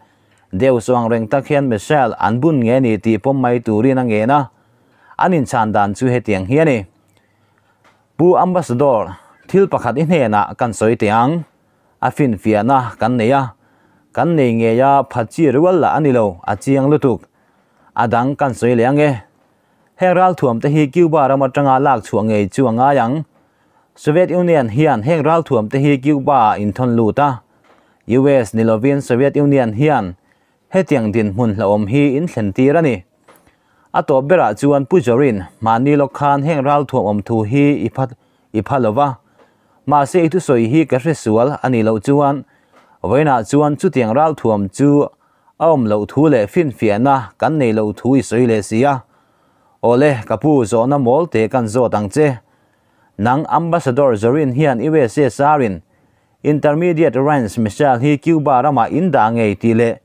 เดียวสว่างเร่งตะเคียนเมเชลอันบุญเงนี่ตีปมไม่ตูรีนังเงนะอันนินชานดานชูเฮเตียงเฮนี่ผู้อัมบัสดอร์ทิลประคัดอินเฮนะกันสวยเตียงอาฟินเฟียนะกันเนียกันเนียเงียพัดจีรวัลละอันนี้โลอาจียงลุตุกอาดังกันสวยเลียงเงเฮรัลถ่วมตะฮีกิวบารามาจังอาลากชวงเงยช่วงอายังสวีตยูเนียนเฮียนเฮรัลถ่วมตะฮีกิวบาอินทอนลูตาอุเอสนิโลวินสวีตยูเนียนเฮียน hetiang din mun hlawm hi in thlen tirani ato bera chuan pujorin mani lokhan hengral thuam om thu hi iphat iphalova ma se itu soi hi ka resual ani lo chuan voina chuan chu tiang ral thuam chu om lo thu le fin fiana kan nei lo thu i soi le sia ole kapu zo na mol te kan zo tang che nang ambassador zorin hian usa sarin intermediate range michelle hi cuba rama inda ngei ti le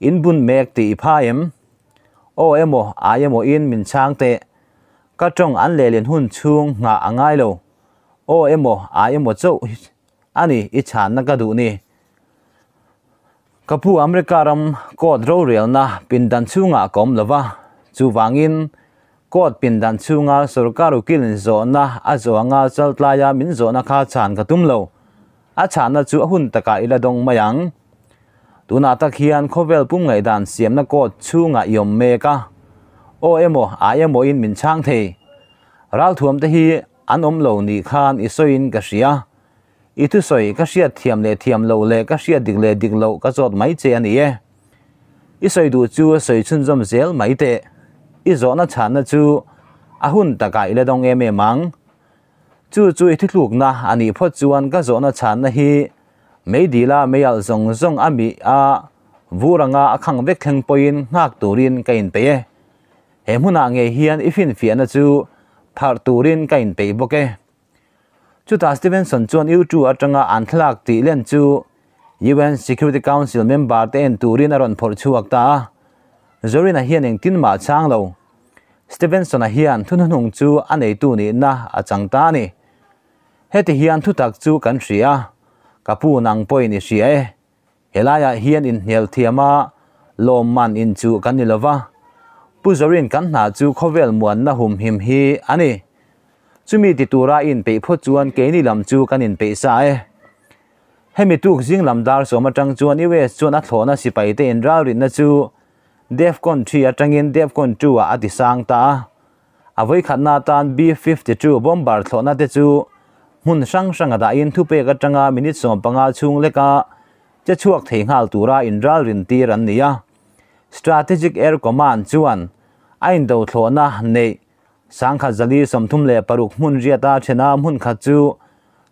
in bun mek ti phaim o emo ayemo in min chang te ka tong an le len hun chung nga angai lo o emo ayemo chau ani i chan na ka du ni kapu america ram kod ro real na pindan chunga kom lova chu wangin ko pindan chunga sarkaru kilin zo na a zo anga chaltlaya min zo na kha chan ka tum lo a chan na chu hun taka ila dong mayang ตุนาตะเคียนโคเวลปุ่งไงดันเสียมนกอดชูงะยมเมกะโอเอโมอายโมอินมินช่างเทราวถวมตะฮีอันอมโลนีคานอิโซอินกะเสียอิทุสอยกะเสียเทียมเลเทียมโลเลกะเสียดิกเลดิกโลกะจดไม่เจนี่เออิสอยดูจูสอยชุนจอมเซลไม่เตอิจอนะชานะจูอาหุ่นตะกายเลดองเอเมมังจูจูอิทุลูกนะอันนี้พอจวนกะจอนะชานนะฮี mấy đi la mấy al zong zong ami a vuranga akhang vek theng poin ngak turin kain pe he muna nge hian ifin fiana chu phar turin kain pe boke chu ta stevenson chon u tu atanga an thlak ti len chu UN Security Council member ten turin aron phor chuak ta. Zorina hian eng tin ma chang lo. Stevenson a hian thun hunung chu anei tu ni na achang ta ni. Heti hian thu tak chu kan ria kapu nang poi ni ria e helaya hian in hel thiama lom man in chu kan ni lova puzorin kan na chu khovel muan na hum him hi ani chumi ti tura in pe pho chuan ke ni lam chu kan in pe sa e hemi tuk jing lam dar so ma tang chuan iwe chuan a thlona si pai te in ral rin na chu defcon 3 atangin defcon 2 a ati sang ta avoi khatna tan b52 bombar thlona te chu hun sang sang ada in thu pe ka tanga minute som panga chung leka cha chuak thei ngal tura in ral rin ti ran nia strategic air command chuan ain do thlona nei sang kha zali somthum le paruk mun riata thena mun kha chu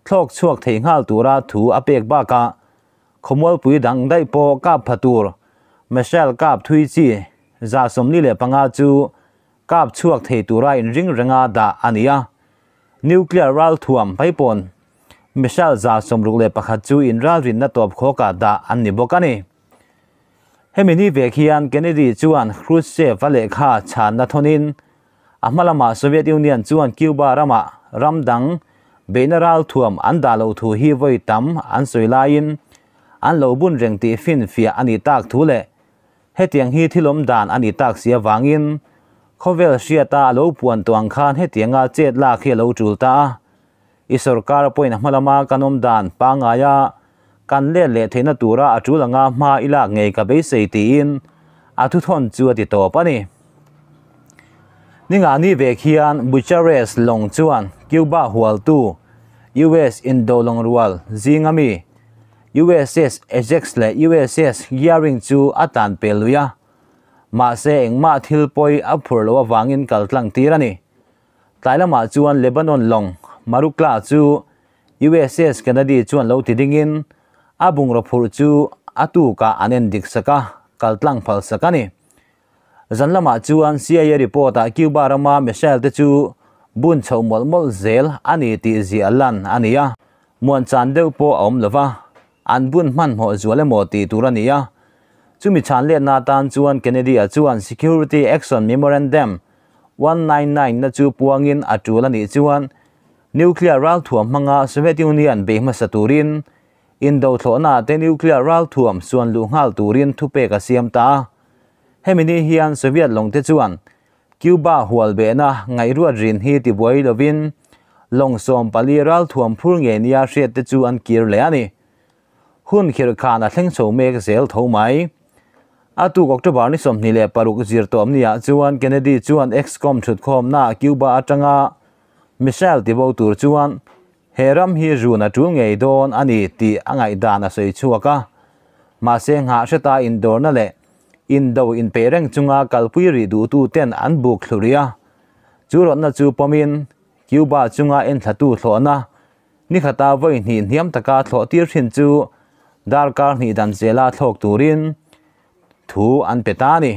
thlok chuak thei ngal tura thu apek ba ka khomol pui dang dai po ka phatur Michelle kap thui chi za somni le panga chu kap chuak thei tura in ring ranga da ania นิวเคลียร์รัลท่วมไปปนมิเชลซาสมรุกเลปขัดจูอินรัลรินนัตบโคกาดาอันนี้บอกันนี่เฮมินีเวคิอันเกเนดีจูอันครูเซฟเลขาชานนัทนินอามาลามาโซเวียตยูเนียนจูอันคิวบารามารัมดังเบนรัลถ่วมอันดาโลทูฮีไวตัมอันสวยลายินอันโลบุนเร่งตีฟินเฟียอันอีตากทูเลเฮตียงฮีที่ล้มดานอันอีตากเสียวางอิน khovel sia ta lo puan tuang khan hetianga chet la khe lo chul ta i sarkar point malama kanom dan pa nga ya kan le le theina tura atulanga ma ila ngei ka be sei ti in athu thon chu ti to pani ninga ni ve khian bucharest long chuan cuba hual tu us indo long rual zingami USS Ajax le USS Gearing chu atan peluya ma se engma thil poi aphur lo wangin kaltlang tại tlaila ma ah chuan Lebanon long marukla chu USS Kennedy chuan lo tidingin abung ro phur chu atu ka anen dik saka kaltlang phal sakani zanlama ah chuan CIA report a Cuba rama Michelle te chu, bun chho mol mol zel ani ti zi alan ania muan chan deuh po om lova an bun man mo zuale mo ti turania chumi chanle na tan chuan kennedy a chuan security action memorandum 199 na chu puangin atula ni chuan nuclear ral thuam manga soviet union be ma saturin indo thlona te nuclear ral thuam suan lu ngal turin thupe ka siam ta hemini hian soviet long te chuan cuba hual be na ngai ruat rin hi ti boi lovin long som pali ral thuam phur nge nia hriat te chu an kir le ani hun khir khan a thleng chho mek zel tho mai atu october ni somni le paruk zir tom nia chuan kennedy, chuan excom thut khom na cuba atanga. Michelle tibo tur chuan, heram hi runa tu ngei don, ani ti angai dana sei chuaka ma se nga sheta indoor na le. Indo in pereng chunga kalpui ri du tu ten an bu khluria churo na chu pomin, cuba chunga en thatu thlona ni khata voi ni niam taka thlo tir thin chu. Dar kar ni dan zela thok turin ทูอันเปตานี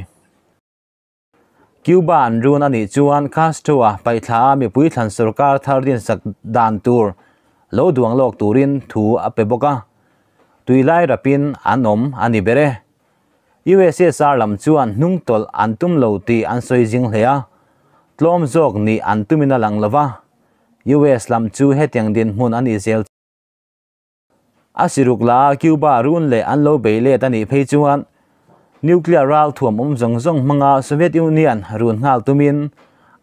คิวบานรูนอันจีวัวนคาสตัวไปถ้ามีปุ้ยทันสุรการทารินสักดานตูร์โลดวงโลกตูรินทูอเปบกะตุยไลรับปินอันอมอันอีเบเร่ซาร์ลำจวนนุ่งตลอันตุมโลตีอันสวยจิงเฮียตลอมจอกนี่อันตุมินาลังลวะอสลำจูเฮตยังดินมุนอันอิเซลอาศิรุกลาคิวบารุนเลอันโลเบเลตันอีเพจวน nuclear ral thuam om zong zong manga soviet union run ngal tumin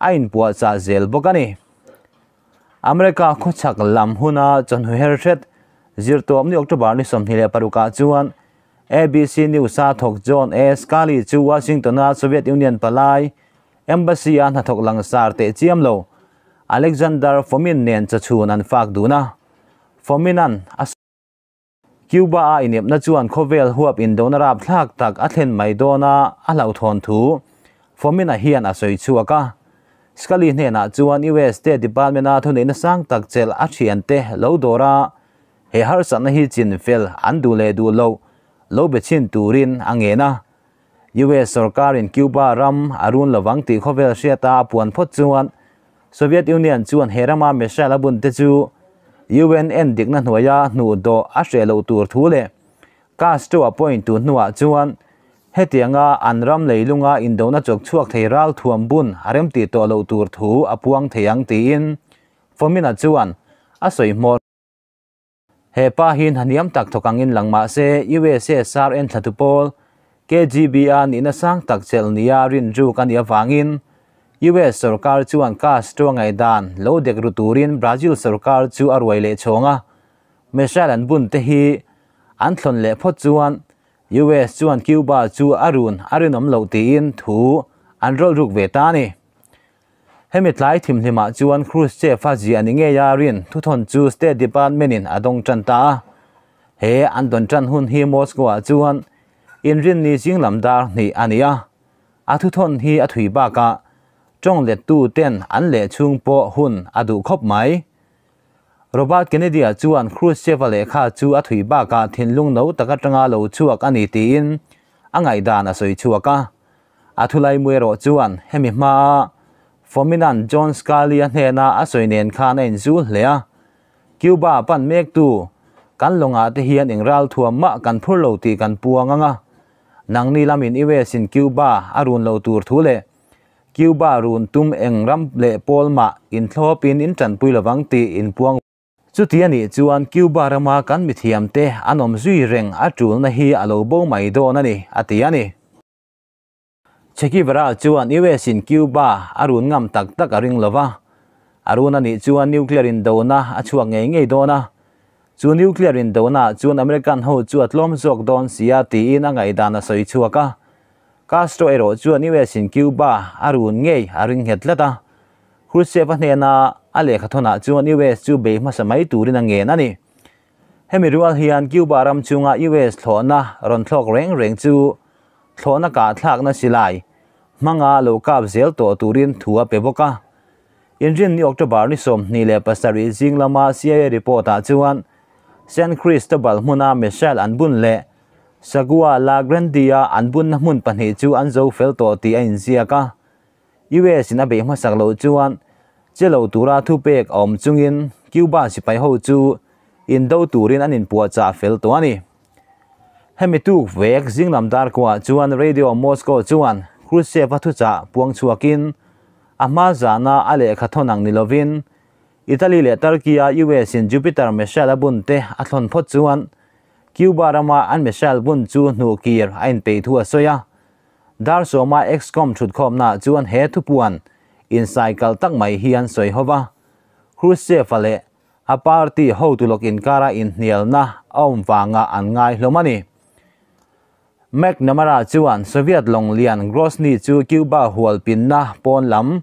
ain puwa cha zel bokani america khochak lam huna chon her thet zir to amni october ni som hile paruka chuan abc news sa thok john S. Kali chu washington a soviet union palai embassy an thok lang sar te chiam lo alexander fomin nen cha chhun an fak duna fominan คิวบาอินเอปนจวนโคเวลหัวอินโดนราบทักตักอัตเลนไมโดนาอัลาวทอนทูฟอมินาเฮียนอาศัยชัวกะสกาลีเนนาจวนอีเวสเตดิบาลเมนาทุนเอนสังตักเจลอาชียนเตโลดอราเฮฮาร์สันฮิจินฟิลอันดูเลดูโลโลเบชินตูรินอังเงนายูเอสสรการินคิวบารัมอารุนระวังตีโคเวลเชียตาปวนพดจวนโซเวียตยูเนียนจวนเฮรามาเมชาลบุนเตจู UNN dikna hnuaya hnu do a hrelo tur thu le Castro appoint tu hnuwa chuan hetianga anram leilunga indona chok chuak theiral thuam bun harem ti to lo tur thu apuang theiang ti in fomina chuan a soi mor he pa hin haniam tak thokangin langma se USSR en thatupol KGB an ina sang tak chel nia rin ru kan ya wangin US sarkar chuan Castro ngai dan. Lo dek ru turin Brazil sarkar chu arwai le chonga. Michel an bun te hi. An thlon le phot chuan. US chuan Cuba chu arun. Arinom lo ti in thu. An rol ruk ve ta ni. Hemi tlai thim hlima chuan Khrushchev a ji ani nge ya rin. Thu thon chu State Department in adong chan ta. He an don chan hun hi Moscow chuan. In rin ni jing lam dar ni ania. A thu thon hi a thui ba ka. จ้องเล็ดตู้เต้นอันเล็ดชุงโปหุ่นอดุคบไหมโรบิร์ตเคนเนดีจวนครูเชฟเลขาจูอถุยบากาทินลุงนู้ตะกัตงาโลชวกอันนี้ตีนอังไงดานะสวยชวกะอาทุไลมวยโรจวนเฮมิมาฟอร์มินันจอห์นสกาเลียเนนาอสวยเนนคาในจูเลียคิวบาปันเมกตูกันลงอาเฮียนอิงรัลทัวมะกันพูดโลตีกันปัวงงะนางนีลามินอีเวสินคิวบาอารุนโลตูรทุเล Cuba run tum eng ram le pol ma in thlopin in tran pui lawang ti in puang. Chu ti ani chuan Cuba rama kan mi thiam te, anom zui reng a tul na hi alo bo mai do na ni ati ani. Cheki vara chuan US in Cuba arun ngam tak tak aring lova. Arun ani chuan nuclear in do na a chuang ngei ngei do na chu nuclear in do na chuan American ho chu atlom jok don sia ti in angai dana soi chuaka Castro ero chuan ni we wesin Cuba, arun ngei aring hetlata Khrushchev na ale khathona ni we chu be ma samai turin ange nani hemi rual hian Cuba ram chunga US thlona ron thlok reng reng chu thlona ka thlak na silai. Manga lo kap zel to turin thua peboka injin ni october ni som, ni le pasari jinglama CIA report a chuan San Cristobal hmuna Michelle anbun le sagua la grandia anbun na mun panhe chu an zo fel to ti a in zia ka. US na be ma sak lo chuan chelo tura thu pek om chungin, Cuba si pai ho chu, in do turin an in puwa cha fel to ani. Hemi tu vek jing nam dar kwa chuan radio Moscow chuan, Khrushchev thu cha puang chuakin ama zana, ale khathonang nilovin Italy le Turkey US in Jupiter Michelle abunte athon phot chuan Cuba rama an Michelle bun chu nu kir ain pe thua soya dar so ma excom thut khom na chuan he thu puan. In cycle tak mai hian soi hova Khrushchev ale a party ho tu lok in kara in niel na om um wanga an ngai hlomani McNamara chuan Soviet long lian Grozny chu Cuba hual pin na pon lam.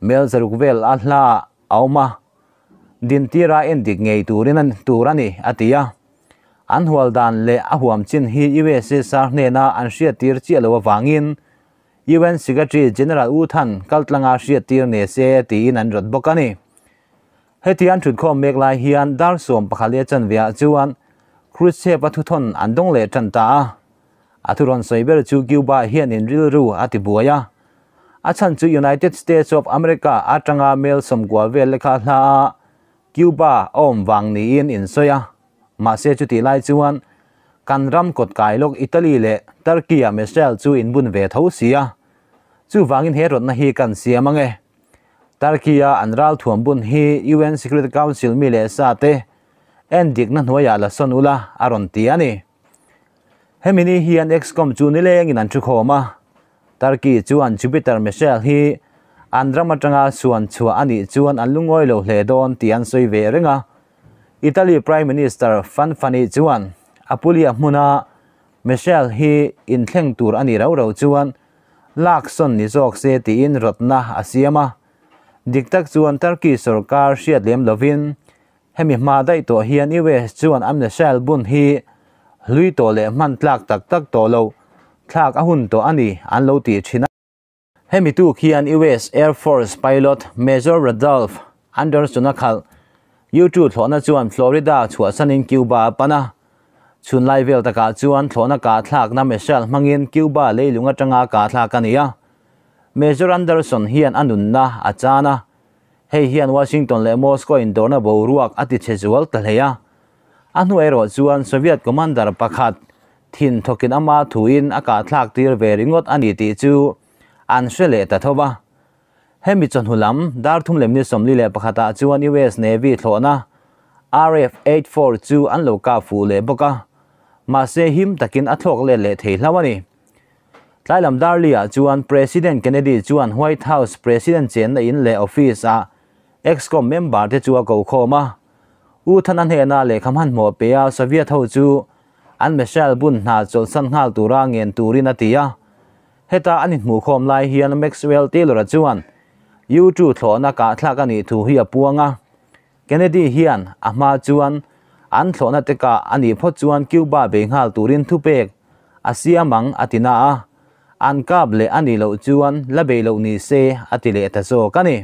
Mel zarukvel a hla auma din tira endik ngei turin an turani atia an hual dan le a huam chin hi USSR ne na an hria tir chi lo wangin UN Secretary General U Than kaltlanga hria tir ne se ti in an rot bokani hetian thut khom mek lai hian dar som pakhale chan via chuan Khrushchev thu thon an dong le chan ta athuron soiber chu Cuba hian in ril ru ati buaya achan chu United States of America atanga mel som gwa vel lekha hla Cuba om wang ni in in soya mà xe chu ti lai chuan kan ram kot kai lok italy le turkey a michel chu in bun ve tho sia à. chu wangin he rot na hi kan sia à mange turkey a anral thuam bun hi un security council mi le sa te en dik na hnuaya la son ula aron ti ani hemini hi an excom chu ni leng in an thu khoma turkey chu an jupiter, michel hi andram atanga suan chua ani chuan an lungoi lo hle don ti an soi ve renga Italy Prime Minister Fan Fani chuan apulia Muna Michelle hi in thleng tur ani ro ro chuan Lakson ni jok se ti in rotna asiama diktak chuan Turkey sarkar hriat lem lovin, hemi ma dai to hian iwe chuan amna shal bun hi, lui to le man tlak tak tak to lo thlak ahun to ani an lo ti thina hemi tu khian US Air Force pilot Major Radolph Anderson khal YouTube thona chuan Florida, chua sanin Cuba, pana. Chun lai vel taka chuan thlona ka thlak na Michelle, mangin, Cuba leilunga tanga, ka thlak ania Major Anderson, hian anun na, achana. Hei hian, Washington le Moscow in dorna bo ruak, ati chezual talheya anu ero chuan Soviet commander, pakhat. Thin thokin ama, thuin, aka thlak tir ve ani ti chu. An shele ta thowa hemi chon hulam dar thum lemni somli le pakhata chuan US Navy thlona RF 842 an lo ka fu le boka ma se him takin athok le le thei hlawani tlai lam dar lia chuan president Kennedy chuan White House president chen na in le office a excom member te chu ko khoma u than an he na le kham han mo pe a soviet ho chu an michelle bun na chol san ngal tura ngen turin atia heta an mu khom lai hian maxwell taylor chuan YouTube chu thlona ka thla ka ni thu hi apuanga kennedy hian ama chuan an thlona te ka ani pho chuan cuba be ngal turin thu pek asia mang atina a an kap le ani lo chuan là be lo ni se atile ta zo kani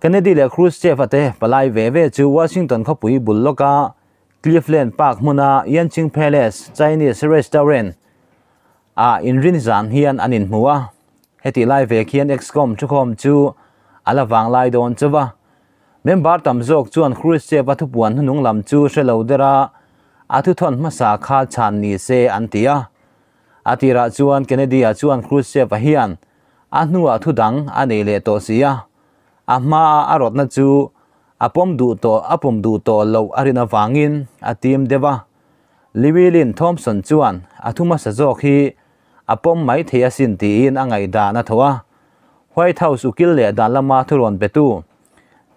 Kennedy le Khrushchev ate palai ve ve chu Washington kho pui bulloka Cleveland Park muna Yanqing Palace Chinese restaurant a inrin zan hian anin muwa heti lai ve khian excom chukhom chu ala wang lai don chuwa member tam jok chuan Khrushchev athu puan hunung lam chu shelo dera athu thon ma sa kha chan ni se antia atira chuan Kennedy a chuan Khrushchev hian anu athu dang ane le to sia ama arot na chu apom du to apom du to lo arina wangin atim dewa liwilin thompson chuan athuma sa jok hi apom mai theya sin ti in angai da na thowa white house ukil le da lama thuron betu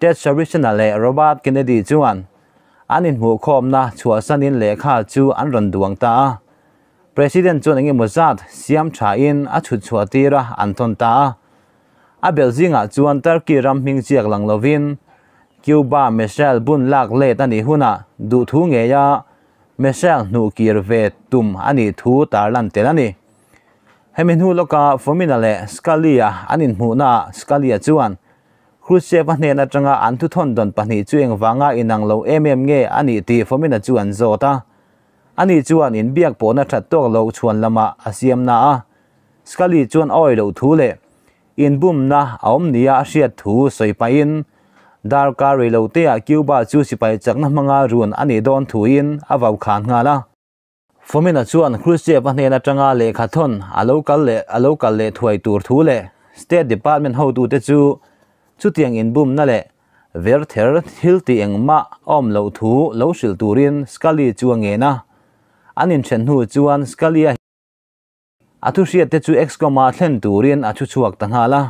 ted sharishna le robert kennedy chuan anin hu khom na chua sanin le kha chu an ron duang ta president chuan ngi mozat siam tha in a chu chua tira an thon ta a belzinga chuan turkey ram hming chiak lang lovin cuba michelle bun lak le tani huna du thu nge ya michelle nu kir ve tum ani thu tar lan tel ani hemin hu loka formina le scalia, anin mu na scalia chuan. Khrushchev hne na tanga an thu thon don pani chueng wanga inang lo mm em nge ani ti formina chuan zota. Ani chuan in biak po na that tok lo chuan lama asiam na a. Skali chuan oi lo thu le. In bum na aom nia hriat thu soi pain dar ka re lo te a cuba chu sipai chakna manga run ani don thu in avau khan nga la. Fomina chuan khrushchev a hna tanga le kha thon a local le a local le thuai tur thu le state department ho tu te chu chu tiang in bum na le ver ther thil ti eng ma om lo thu lo sil turin skali chuange na anin chen hu chuan skalia athu hriat te chu excoma thlen turin a chu chuak ta nga la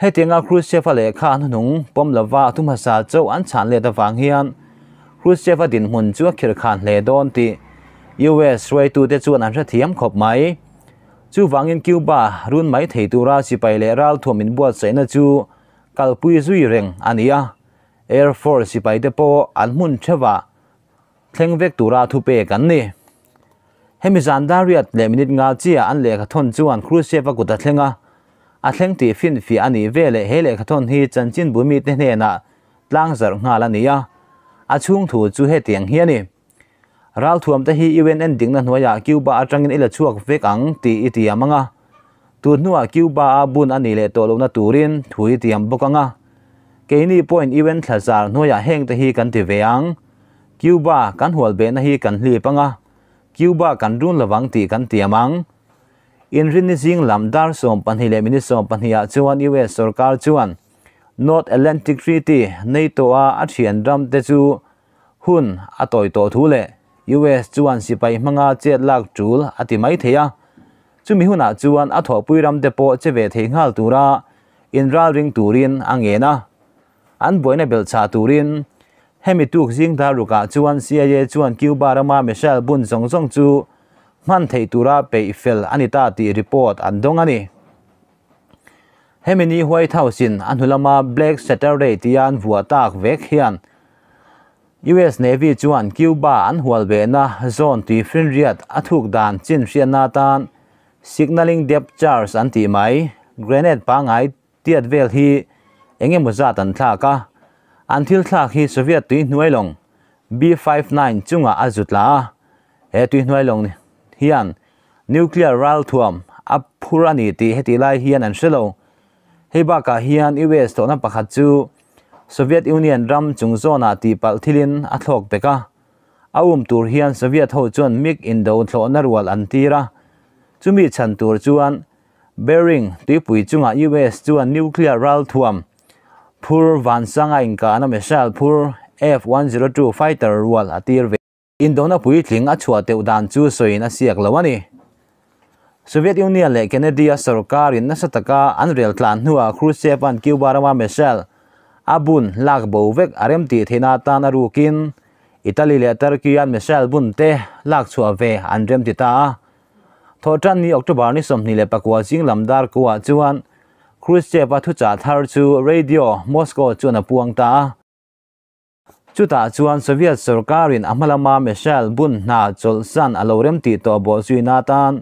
he tenga khrushchev le kha an nung pom lawa tu ma sa chau an chan le da wang hian khrushchev din mun chu khir khan le don ti US รวยตูเตจวนอันเทียมขบไหมจู่วังยินคิวบารุ่นไหมเทตัวราสิไปเลราวทวมินบวชเสนจู่กัลปุยซุยเร่งอันนี้ Air Force สิไปเดโปอันมุนเชวาเพลงเวกตูราทุเปกันนี่เฮมิจันดาเรียดเลมินิตงาจีอันเลขทนจวนครูเชฟกุตัะเทงะอันเทงตีฟินฟีอันนี้เวเลเฮเลขทนฮีจันจินบุมีเนเน่นะล้างสรงาลันนี้อาชุ่งถูจู่เฮเตียงเฮนี่ ral thuam te hi event ending na hnuaya cuba atangin ila chuak vek ang ti iti amanga tu nuwa cuba a bun ani le to lo na turin thui tiam bokanga keini point event thazar hnuaya heng te hi kan ti veang cuba kan hual be na hi kan hli panga Cuba kan run lawang ti kan tiamang in rin ni jing lam dar som pan hi le mini som pan hi a chuan US sarkar chuan. North Atlantic Treaty NATO a a thian ram te chu hun a toy to thu le. US chuan si pai manga chet lak tul ati mai theya chumi huna chuan a tho puiram te po che ve thei ngal tura in ral ring turin angena an boina bel cha turin hemi tuk jing da ruka chuan cia chuan cuba rama michel bun zong zong chu man thei tura pe fel anita ti report an dong ani hemi ni white house in anhulama black saturday tian vua tak vek hian US Navy chuan Cuba an hual ve na zone ti frin riat athuk dan chin rian na tan signaling depth charge an ti mai grenade pa ngai tiat vel hi enge muza tan thla ka until thla khi soviet tui hnuai long b59 chunga azutla he tui hnuai long hian nuclear ral thuam a phurani ti heti lai hian an shelo heba ka hian US to na pakhat chu Soviet Union ram chung zona ti pal thilin a thlok beka awum tur hian Soviet ho chuan mik in do thlo narwal an tira chumi chan tur chuan bearing ti pui chunga US chuan nuclear ral thuam. Phur van sanga inka na missile phur F102 fighter wal atir ve. Indona pui thling a chua te udan chu soin a siak lawani Soviet Union le Canada sarkar in nasataka anreal tlan nuwa Khrushchev an Cuba rama missile abun lak bo vek arem ti thena ta na rukin Italy le Turkey an missile bun te lak chua ve an rem ti ta tho tan ni October ni som ni le pakwa jing lamdar kwa chuan Khrushchev thu cha thar chu radio Moscow chu na puang ta chu ta chuan Soviet sarkarin amalama missile bun na chol san alorem ti to bo suina tan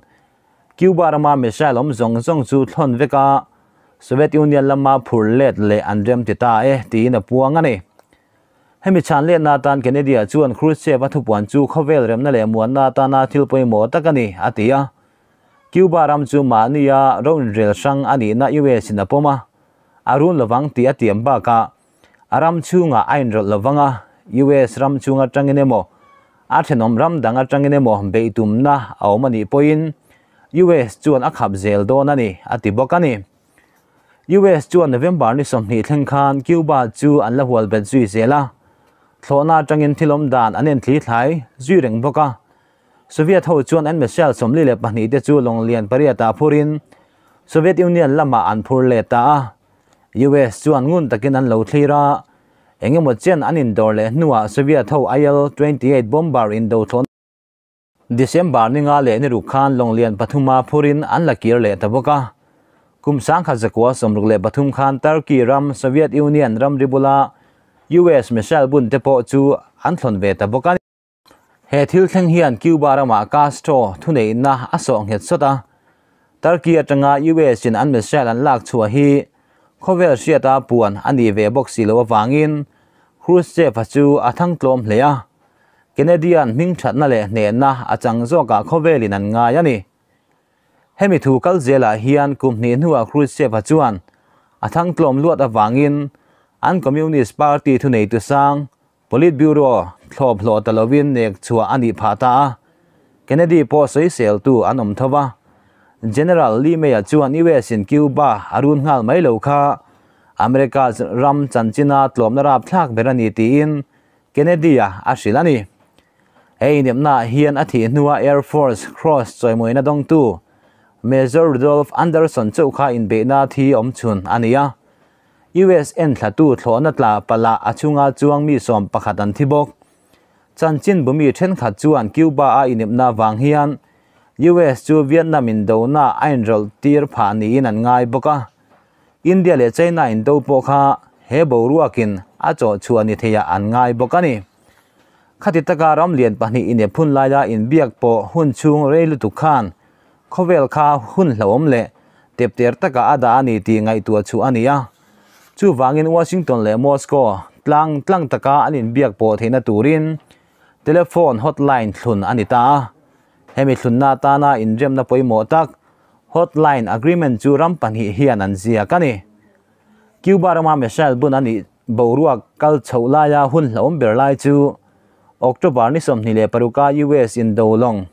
Cuba rama missile om zong zong chu thon veka Soviet Union lama phurlet le andrem ti ta e ti na puang ani. Hemi chan le na tan Canada chuan Khrushchev thu puan chu khovel rem na le muan na ta na thil poi mo takani atia Cuba ram chu mania ron rel sang ani na US na poma arun lawang ti atiam ba ka. Aram chu nga ain ro lawanga US ram chu nga tangine mo. Athenom ram danga tangine mo beitum na awmani poin. US chuan US จูนเวมบาร์นิสมนีทั้งคันคิวบาจูอันละหัวเป็นจุยเซล่าโทน่าจังเงินที่ลมดานอันเอ็นทีไทยจุยเริงบกะสวียตหัวจวนอันเมเชลสมลีเลปันนีเดจูลงเลียนปริยตาพูรินสวียตยูเนียนละมาอันพูรเลตา US จวนงุนตะกินอันเลวทีระเองมดเจนอันอินโดเลนัวสวียตหัวไอเอล28บอมบาร์อินโดทอนดิเซมบาร์นิงาเลนิรุคานลงเลียนปฐุมาพูรินอันละกีร์เลตบกะ kum sang kha zakwa somruk le pathum khan Turkey ram Soviet Union ram ribula US Michelle bun te po chu an thon ve taboka he thil thleng hian Cuba rama Castro thunei na aso nget sota Turkey atanga US in an Michelle an lak chua hi khovel siata puan ani ve boxi lo wangin Khrushchev chu athang tlom hlea Canadian ming thatna le ne na achang zo ka khovelin an nga yani hemi thu kal zela hian kumni nuwa Khrushchev chuan athang tlom luat awangin an communist party thu nei tu sang politburo thlop hlo talovin nek chua ani phata Kennedy po soi sel tu anom thawa general li me chuan US in Cuba arun ngal mai lo kha America ram chanchina tlom na rap thlak berani ti in Kennedy a ashilani ei niam na hian a thi nuwa air force cross choi moi na dong tu major rudolph anderson chau kha in be na thi om chun ania USN thlatu thlona tla pala achunga chuang mi som pakhat an thibok chanchin bumi then khát chuan Cuba a inim na wang hian. US chu Vietnam in do na ain rol tir pha ni in an ngai boka India le China in do po kha he bo ruakin a cho chuani theya an ngai bokani khati taka ram lian pahni in phun lai da in biak po hun chung reilu tu khan khovel kha hun hlawm le. Tep ter taka ada ani ti ngai tu chu ania chu wangin washington le moscow, tlang tlang taka anin biak po theina turin. Telephone hotline thlun anita hemi thlunna ta na inrem na poimo tak. Hotline agreement chu ram pan hi hian an zia kani cuba rama mishal bun ani borua kal chola ya hun hlawm ber lai chu. October ni som ni le paruka us in dolong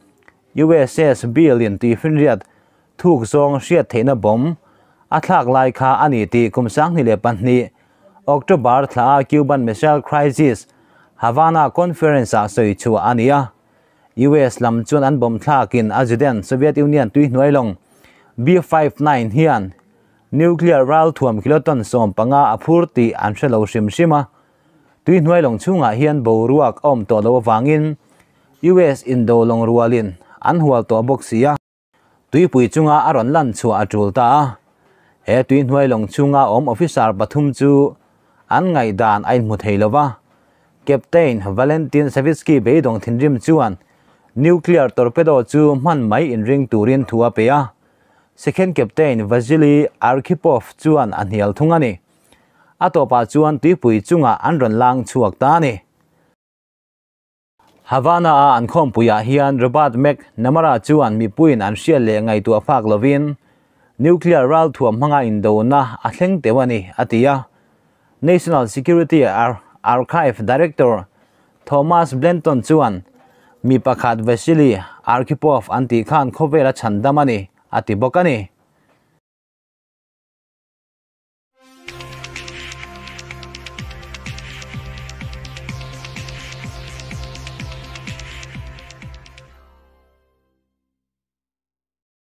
uss billion ti finriat thuk zong hriat theina bom, a thlak lai kha ani ti kumsang ni le panni october thla cuban missile crisis, havana conference a soi chu ania us lam chun an bom thlakin Azuden soviet union tui noi long b59 hian, nuclear ral thuam kiloton som panga aphur ti an shelo shim shima tui noi long chunga hian boruak om to lo wangin us indo long rualin an hual to boxia tui pui chunga aron lan chu atul ta he tui hnuai long chunga om officer pathum chu an ngai dan ain mu theilowa captain valentin savitsky beidong thinrim chuan. Nuclear torpedo chu man mai in ring turin thua peya second captain vasily arkhipov chuan an hial thungani atopa chuan tuipui chunga an ron lang chuak ta ni Havana a an khom puya hian Robert Mac namara chuan mi puin an sia le ngai tu afak lovin. Nuclear ral thuam manga in do na a thleng tewani atia National Security Ar Archive Director Thomas Blanton chuan mi pakhat Vasily Arkhipov anti khan khovela chandamani ati bokani.